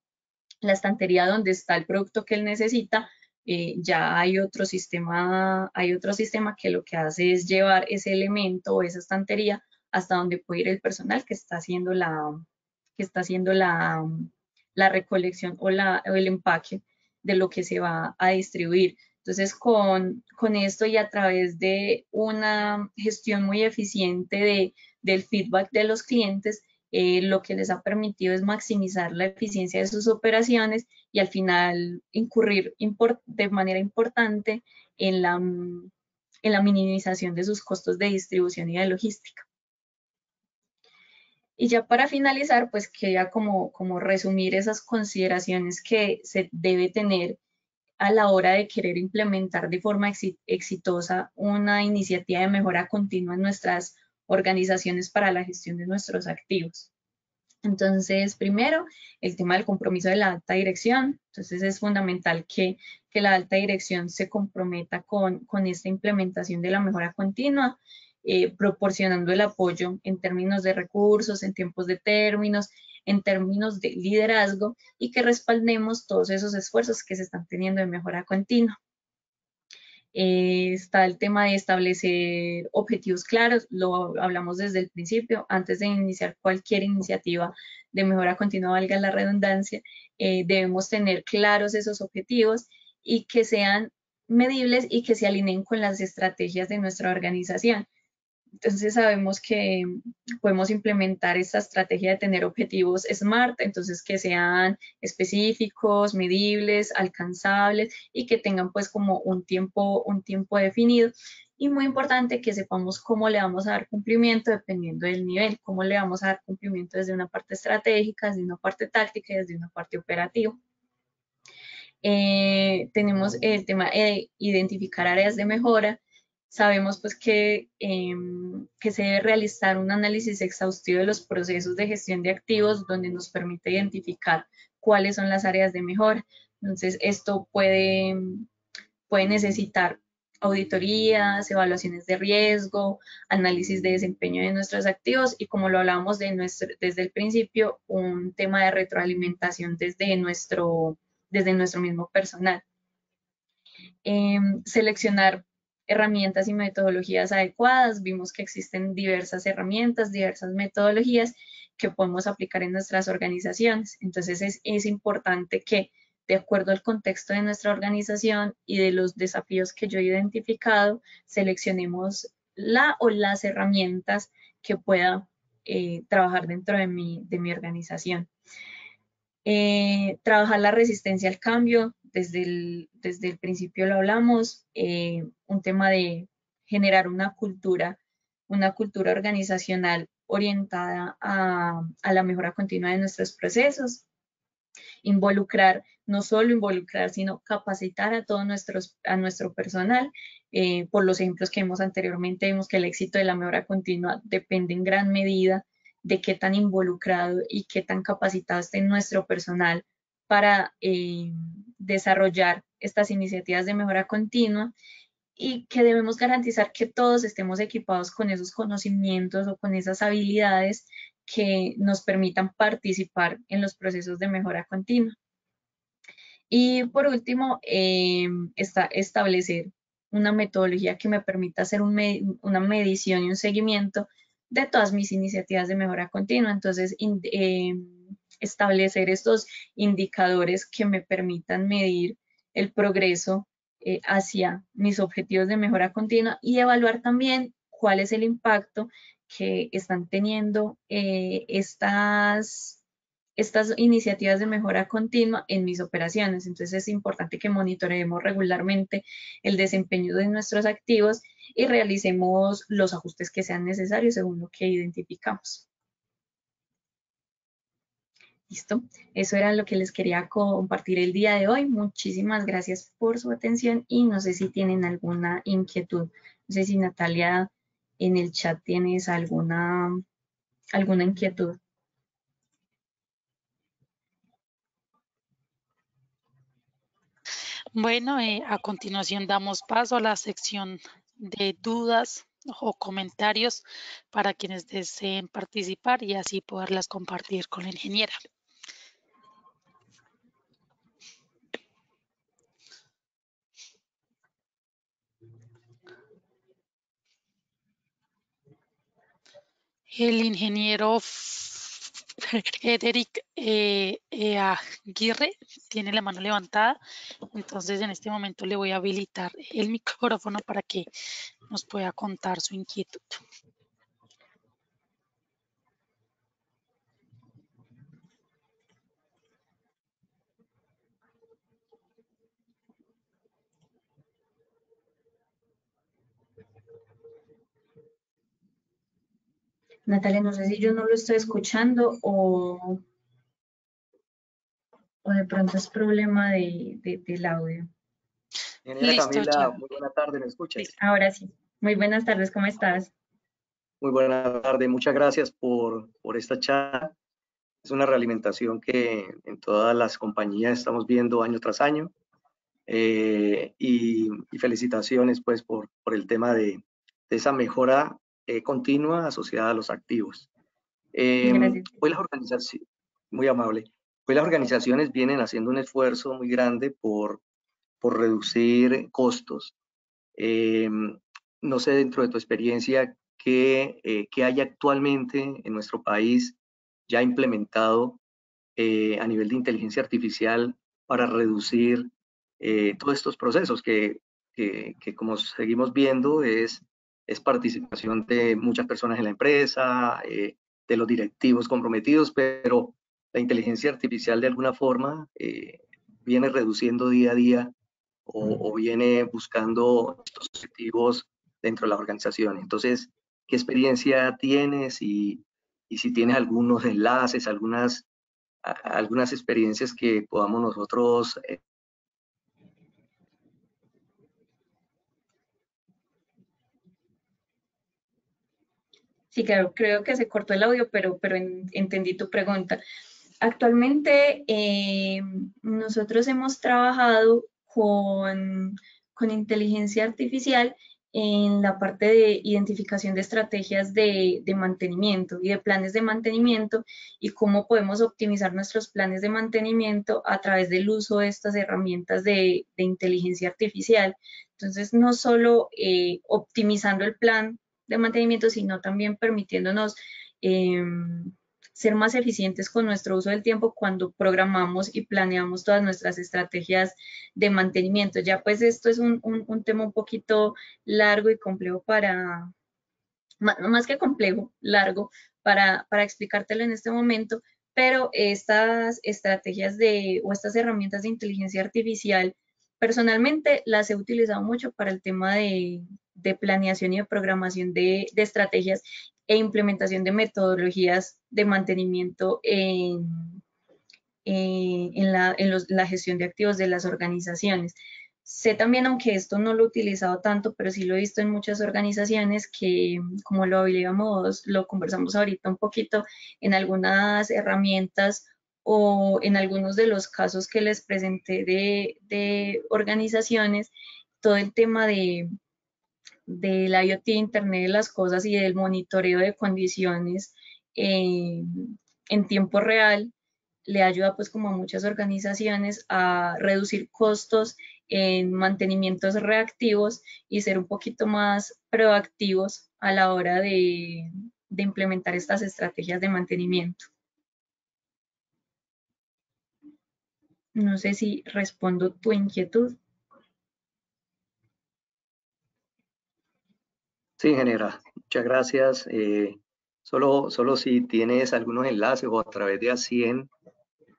la estantería donde está el producto que él necesita, eh, ya hay otro sistema, hay otro sistema que lo que hace es llevar ese elemento o esa estantería hasta donde puede ir el personal que está haciendo la, que está haciendo la, la recolección o, la, o el empaque de lo que se va a distribuir. Entonces, con, esto y a través de una gestión muy eficiente de, del feedback de los clientes, eh, lo que les ha permitido es maximizar la eficiencia de sus operaciones y al final incurrir de manera importante en la, en la minimización de sus costos de distribución y de logística. Y ya para finalizar, pues quería como, como resumir esas consideraciones que se debe tener a la hora de querer implementar de forma exitosa una iniciativa de mejora continua en nuestras organizaciones para la gestión de nuestros activos. Entonces, primero, el tema del compromiso de la alta dirección. Entonces, es fundamental que, la alta dirección se comprometa con, con, esta implementación de la mejora continua, eh, proporcionando el apoyo en términos de recursos, en tiempos de términos, en términos de liderazgo y que respaldemos todos esos esfuerzos que se están teniendo de mejora continua. Eh, está el tema de establecer objetivos claros, lo hablamos desde el principio, antes de iniciar cualquier iniciativa de mejora continua, valga la redundancia, eh, debemos tener claros esos objetivos y que sean medibles y que se alineen con las estrategias de nuestra organización. Entonces sabemos que podemos implementar esta estrategia de tener objetivos SMART, entonces que sean específicos, medibles, alcanzables y que tengan pues como un tiempo, un tiempo definido. Y muy importante que sepamos cómo le vamos a dar cumplimiento dependiendo del nivel, cómo le vamos a dar cumplimiento desde una parte estratégica, desde una parte táctica y desde una parte operativa. Eh, tenemos el tema de identificar áreas de mejora sabemos pues que, em, que se debe realizar un análisis exhaustivo de los procesos de gestión de activos donde nos permite identificar cuáles son las áreas de mejora. Entonces, esto puede, puede necesitar auditorías, evaluaciones de riesgo, análisis de desempeño de nuestros activos y como lo hablamos de nuestro, desde el principio, un tema de retroalimentación desde nuestro, desde nuestro mismo personal. Em, seleccionar herramientas y metodologías adecuadas. Vimos que existen diversas herramientas, diversas metodologías que podemos aplicar en nuestras organizaciones. Entonces es, es importante que de acuerdo al contexto de nuestra organización y de los desafíos que yo he identificado, seleccionemos la o las herramientas que pueda eh, trabajar dentro de mi, de mi organización. Eh, trabajar la resistencia al cambio, desde el, desde el principio lo hablamos, eh, un tema de generar una cultura, una cultura organizacional orientada a, la mejora continua de nuestros procesos, involucrar, no solo involucrar, sino capacitar a todo nuestros, a nuestro personal. Eh, por los ejemplos que vimos anteriormente, vemos que el éxito de la mejora continua depende en gran medida de qué tan involucrado y qué tan capacitado esté nuestro personal para eh, desarrollar estas iniciativas de mejora continua y que debemos garantizar que todos estemos equipados con esos conocimientos o con esas habilidades que nos permitan participar en los procesos de mejora continua. Y por último, eh, establecer una metodología que me permita hacer una medición y un seguimiento de todas mis iniciativas de mejora continua. Entonces, eh, establecer estos indicadores que me permitan medir el progreso eh, hacia mis objetivos de mejora continua y evaluar también cuál es el impacto que están teniendo eh, estas, estas iniciativas de mejora continua en mis operaciones. Entonces es importante que monitoreemos regularmente el desempeño de nuestros activos y realicemos los ajustes que sean necesarios según lo que identificamos. Listo, eso era lo que les quería compartir el día de hoy. Muchísimas gracias por su atención y no sé si tienen alguna inquietud. No sé si Natalia en el chat tienes alguna, alguna inquietud. Bueno, eh, a continuación damos paso a la sección de dudas o comentarios para quienes deseen participar y así poderlas compartir con la ingeniera. El ingeniero Frederick eh, Aguirre tiene la mano levantada, entonces en este momento le voy a habilitar el micrófono para que nos pueda contar su inquietud. Natalia, no sé si yo no lo estoy escuchando o, o de pronto es problema de, del audio. Listo, Camila, muy buena tarde, ¿me escuchas? Ahora sí. Muy buenas tardes, ¿cómo estás? Muy buena tarde, muchas gracias por, por esta charla. Es una realimentación que en todas las compañías estamos viendo año tras año. Eh, y, felicitaciones pues por, por el tema de, de esa mejora eh, continua asociada a los activos. Eh, hoy las organizaciones, muy amable, hoy las organizaciones vienen haciendo un esfuerzo muy grande por, por reducir costos. Em, no sé, dentro de tu experiencia, ¿qué, eh, qué, hay actualmente en nuestro país ya implementado eh, a nivel de inteligencia artificial para reducir todos estos procesos que, que, que, como seguimos viendo, es es participación de muchas personas en la empresa, eh, de los directivos comprometidos, pero la inteligencia artificial de alguna forma eh, viene reduciendo día a día o, viene buscando estos objetivos dentro de la organización. Entonces, ¿qué experiencia tienes y, y si tienes algunos enlaces, algunas, algunas experiencias que podamos nosotros eh, Sí, claro, creo que se cortó el audio, pero, pero entendí tu pregunta. Actualmente eh, nosotros hemos trabajado con, con, inteligencia artificial en la parte de identificación de estrategias de, de, mantenimiento y de planes de mantenimiento y cómo podemos optimizar nuestros planes de mantenimiento a través del uso de estas herramientas de, de inteligencia artificial. Entonces, no solo eh, optimizando el plan de mantenimiento, sino también permitiéndonos em, ser más eficientes con nuestro uso del tiempo cuando programamos y planeamos todas nuestras estrategias de mantenimiento. Ya pues esto es un, tema un poquito largo y complejo para, más que complejo, largo, para, para explicártelo en este momento, pero estas estrategias de, o estas herramientas de inteligencia artificial, personalmente las he utilizado mucho para el tema de, de planeación y de programación de, estrategias e implementación de metodologías de mantenimiento en, en, la, la, gestión de activos de las organizaciones. Sé también, aunque esto no lo he utilizado tanto, pero sí lo he visto en muchas organizaciones que, como lo habíamos, lo conversamos ahorita un poquito, en algunas herramientas o en algunos de los casos que les presenté de, organizaciones, todo el tema de, del IoT, Internet de las Cosas y del monitoreo de condiciones en tiempo real le ayuda pues como a muchas organizaciones a reducir costos en mantenimientos reactivos y ser un poquito más proactivos a la hora de implementar estas estrategias de mantenimiento. No sé si respondo tu inquietud. Sí, genera. Muchas gracias. Eh, solo, solo si tienes algunos enlaces o a través de ACIEN,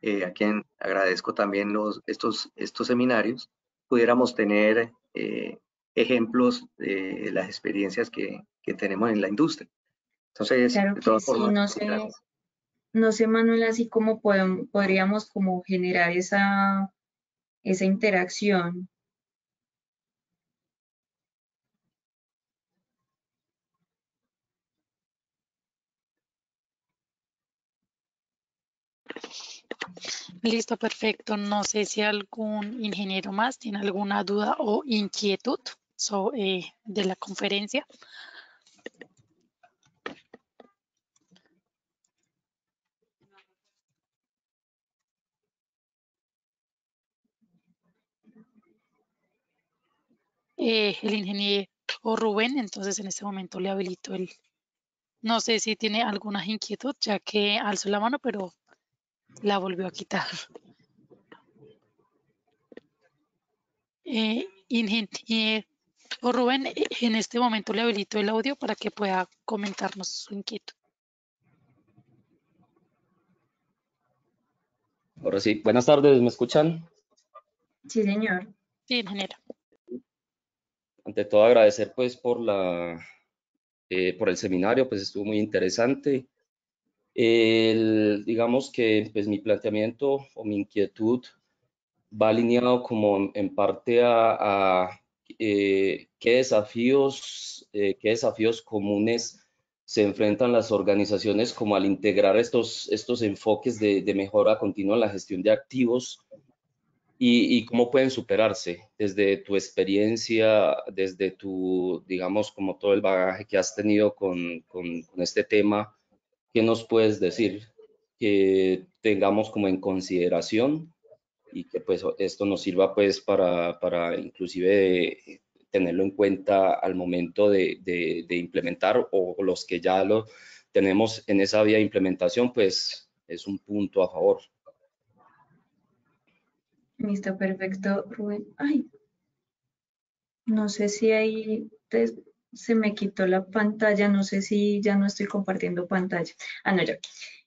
eh, a quien agradezco también los, estos, estos seminarios, pudiéramos tener eh, ejemplos de las experiencias que, que, tenemos en la industria. Entonces, de todas formas, no sé, no sé, Manuel, así como podríamos como generar esa, esa interacción. Listo, perfecto. No sé si algún ingeniero más tiene alguna duda o inquietud eh, de la conferencia. Eh, el ingeniero Rubén, entonces en este momento le habilito el... No sé si tiene alguna inquietud, ya que alzó la mano, pero la volvió a quitar. Eh, o Rubén, en este momento le habilito el audio para que pueda comentarnos su inquietud. Ahora sí, buenas tardes, ¿me escuchan? Sí, señor. Sí, ingeniero. Ante todo agradecer pues por la eh, por el seminario, pues estuvo muy interesante. El, digamos que pues mi planteamiento o mi inquietud va alineado como en parte a, eh, qué desafíos, eh, qué desafíos comunes se enfrentan las organizaciones como al integrar estos, estos enfoques de, mejora continua en la gestión de activos y, cómo pueden superarse desde tu experiencia, desde tu, digamos, como todo el bagaje que has tenido con, con este tema ¿qué nos puedes decir que tengamos como en consideración y que pues esto nos sirva pues para, para inclusive tenerlo en cuenta al momento de, de, implementar o los que ya lo tenemos en esa vía de implementación, pues es un punto a favor. Listo, perfecto, Rubén. Ay, no sé si hay, se me quitó la pantalla, no sé si ya no estoy compartiendo pantalla. Ah, no, ya.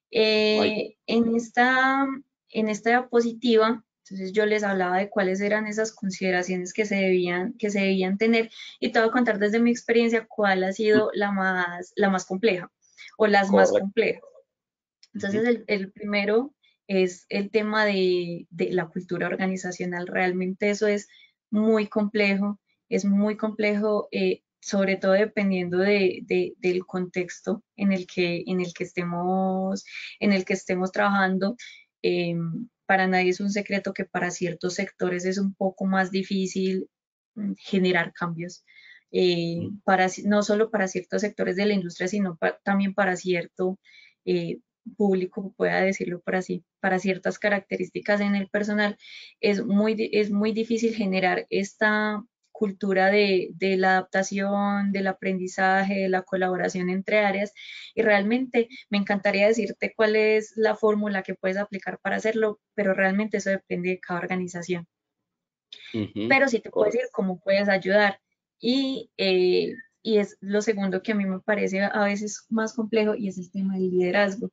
Eh, en, esta, en esta diapositiva, entonces yo les hablaba de cuáles eran esas consideraciones que se debían, que se debían tener y te voy a contar desde mi experiencia cuál ha sido la más, la más compleja o las más complejas. Entonces el, el, primero es el tema de, de la cultura organizacional. Realmente eso es muy complejo, es muy complejo eh, sobre todo dependiendo de, del contexto en el que, en el que, estemos, en el que estemos trabajando. Em, para nadie es un secreto que para ciertos sectores es un poco más difícil mm, generar cambios. Eh, mm. para, no solo para ciertos sectores de la industria, sino también para cierto eh, público, pueda decirlo por así, para ciertas características en el personal, es muy, es muy difícil generar esta cultura de, la adaptación, del aprendizaje, de la colaboración entre áreas. Y realmente me encantaría decirte cuál es la fórmula que puedes aplicar para hacerlo, pero realmente eso depende de cada organización. Pero sí te puedo decir cómo puedes ayudar. Y, eh, y es lo segundo que a mí me parece a veces más complejo y es el tema del liderazgo.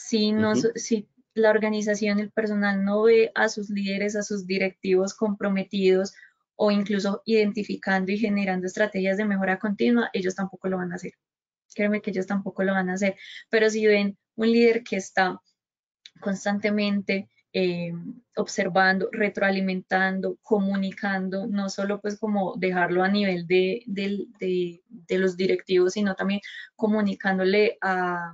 Si, no, si la organización, el personal no ve a sus líderes, a sus directivos comprometidos o incluso identificando y generando estrategias de mejora continua, ellos tampoco lo van a hacer. Créeme que ellos tampoco lo van a hacer. Pero si ven un líder que está constantemente eh, observando, retroalimentando, comunicando, no solo pues como dejarlo a nivel de, de los directivos, sino también comunicándole a,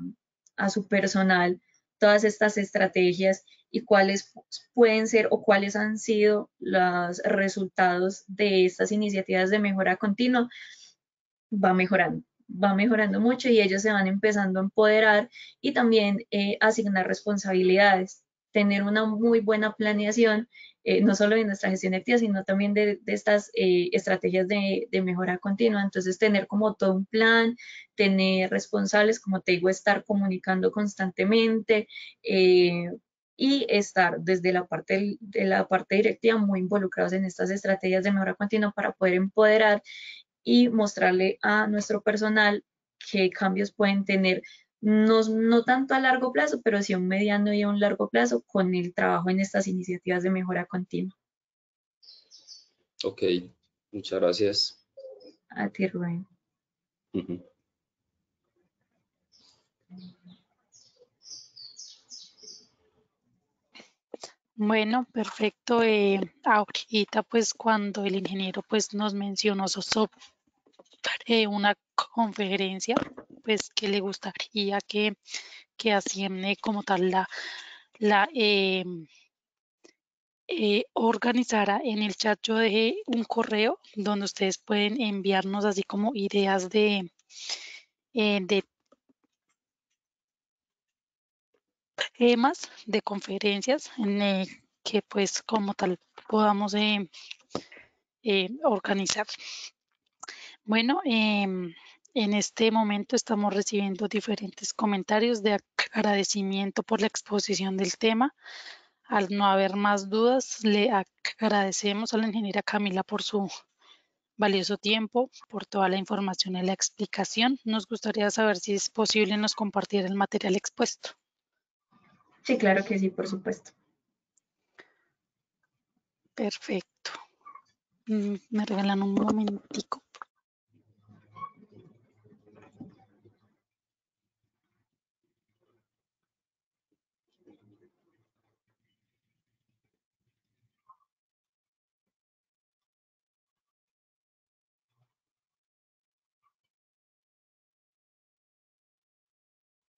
a su personal todas estas estrategias y cuáles pueden ser o cuáles han sido los resultados de estas iniciativas de mejora continua, va mejorando va mejorando mucho y ellos se van empezando a empoderar y también eh, asignar responsabilidades, tener una muy buena planeación, eh, no solo de nuestra gestión de sino también de, estas eh, estrategias de, mejora continua. Entonces, tener como todo un plan, tener responsables, como te digo, estar comunicando constantemente, y estar desde la parte de la parte directiva muy involucrados en estas estrategias de mejora continua para poder empoderar y mostrarle a nuestro personal qué cambios pueden tener, no, no tanto a largo plazo, pero sí a un mediano y a un largo plazo con el trabajo en estas iniciativas de mejora continua. Ok, muchas gracias. A ti, Rubén. Bueno, perfecto. Eh, ahorita, pues, cuando el ingeniero, pues, nos mencionó sobre una conferencia, pues, que le gustaría que, que como tal la, la eh, eh, organizara en el chat. Yo dejé un correo donde ustedes pueden enviarnos así como ideas de, de temas de conferencias en que pues como tal podamos eh, eh, organizar. Bueno, em, en este momento estamos recibiendo diferentes comentarios de agradecimiento por la exposición del tema. Al no haber más dudas, le agradecemos a la ingeniera Camila por su valioso tiempo, por toda la información y la explicación. Nos gustaría saber si es posible nos compartir el material expuesto. Sí, claro que sí, por supuesto. Perfecto. Mm, me regalan un momentico.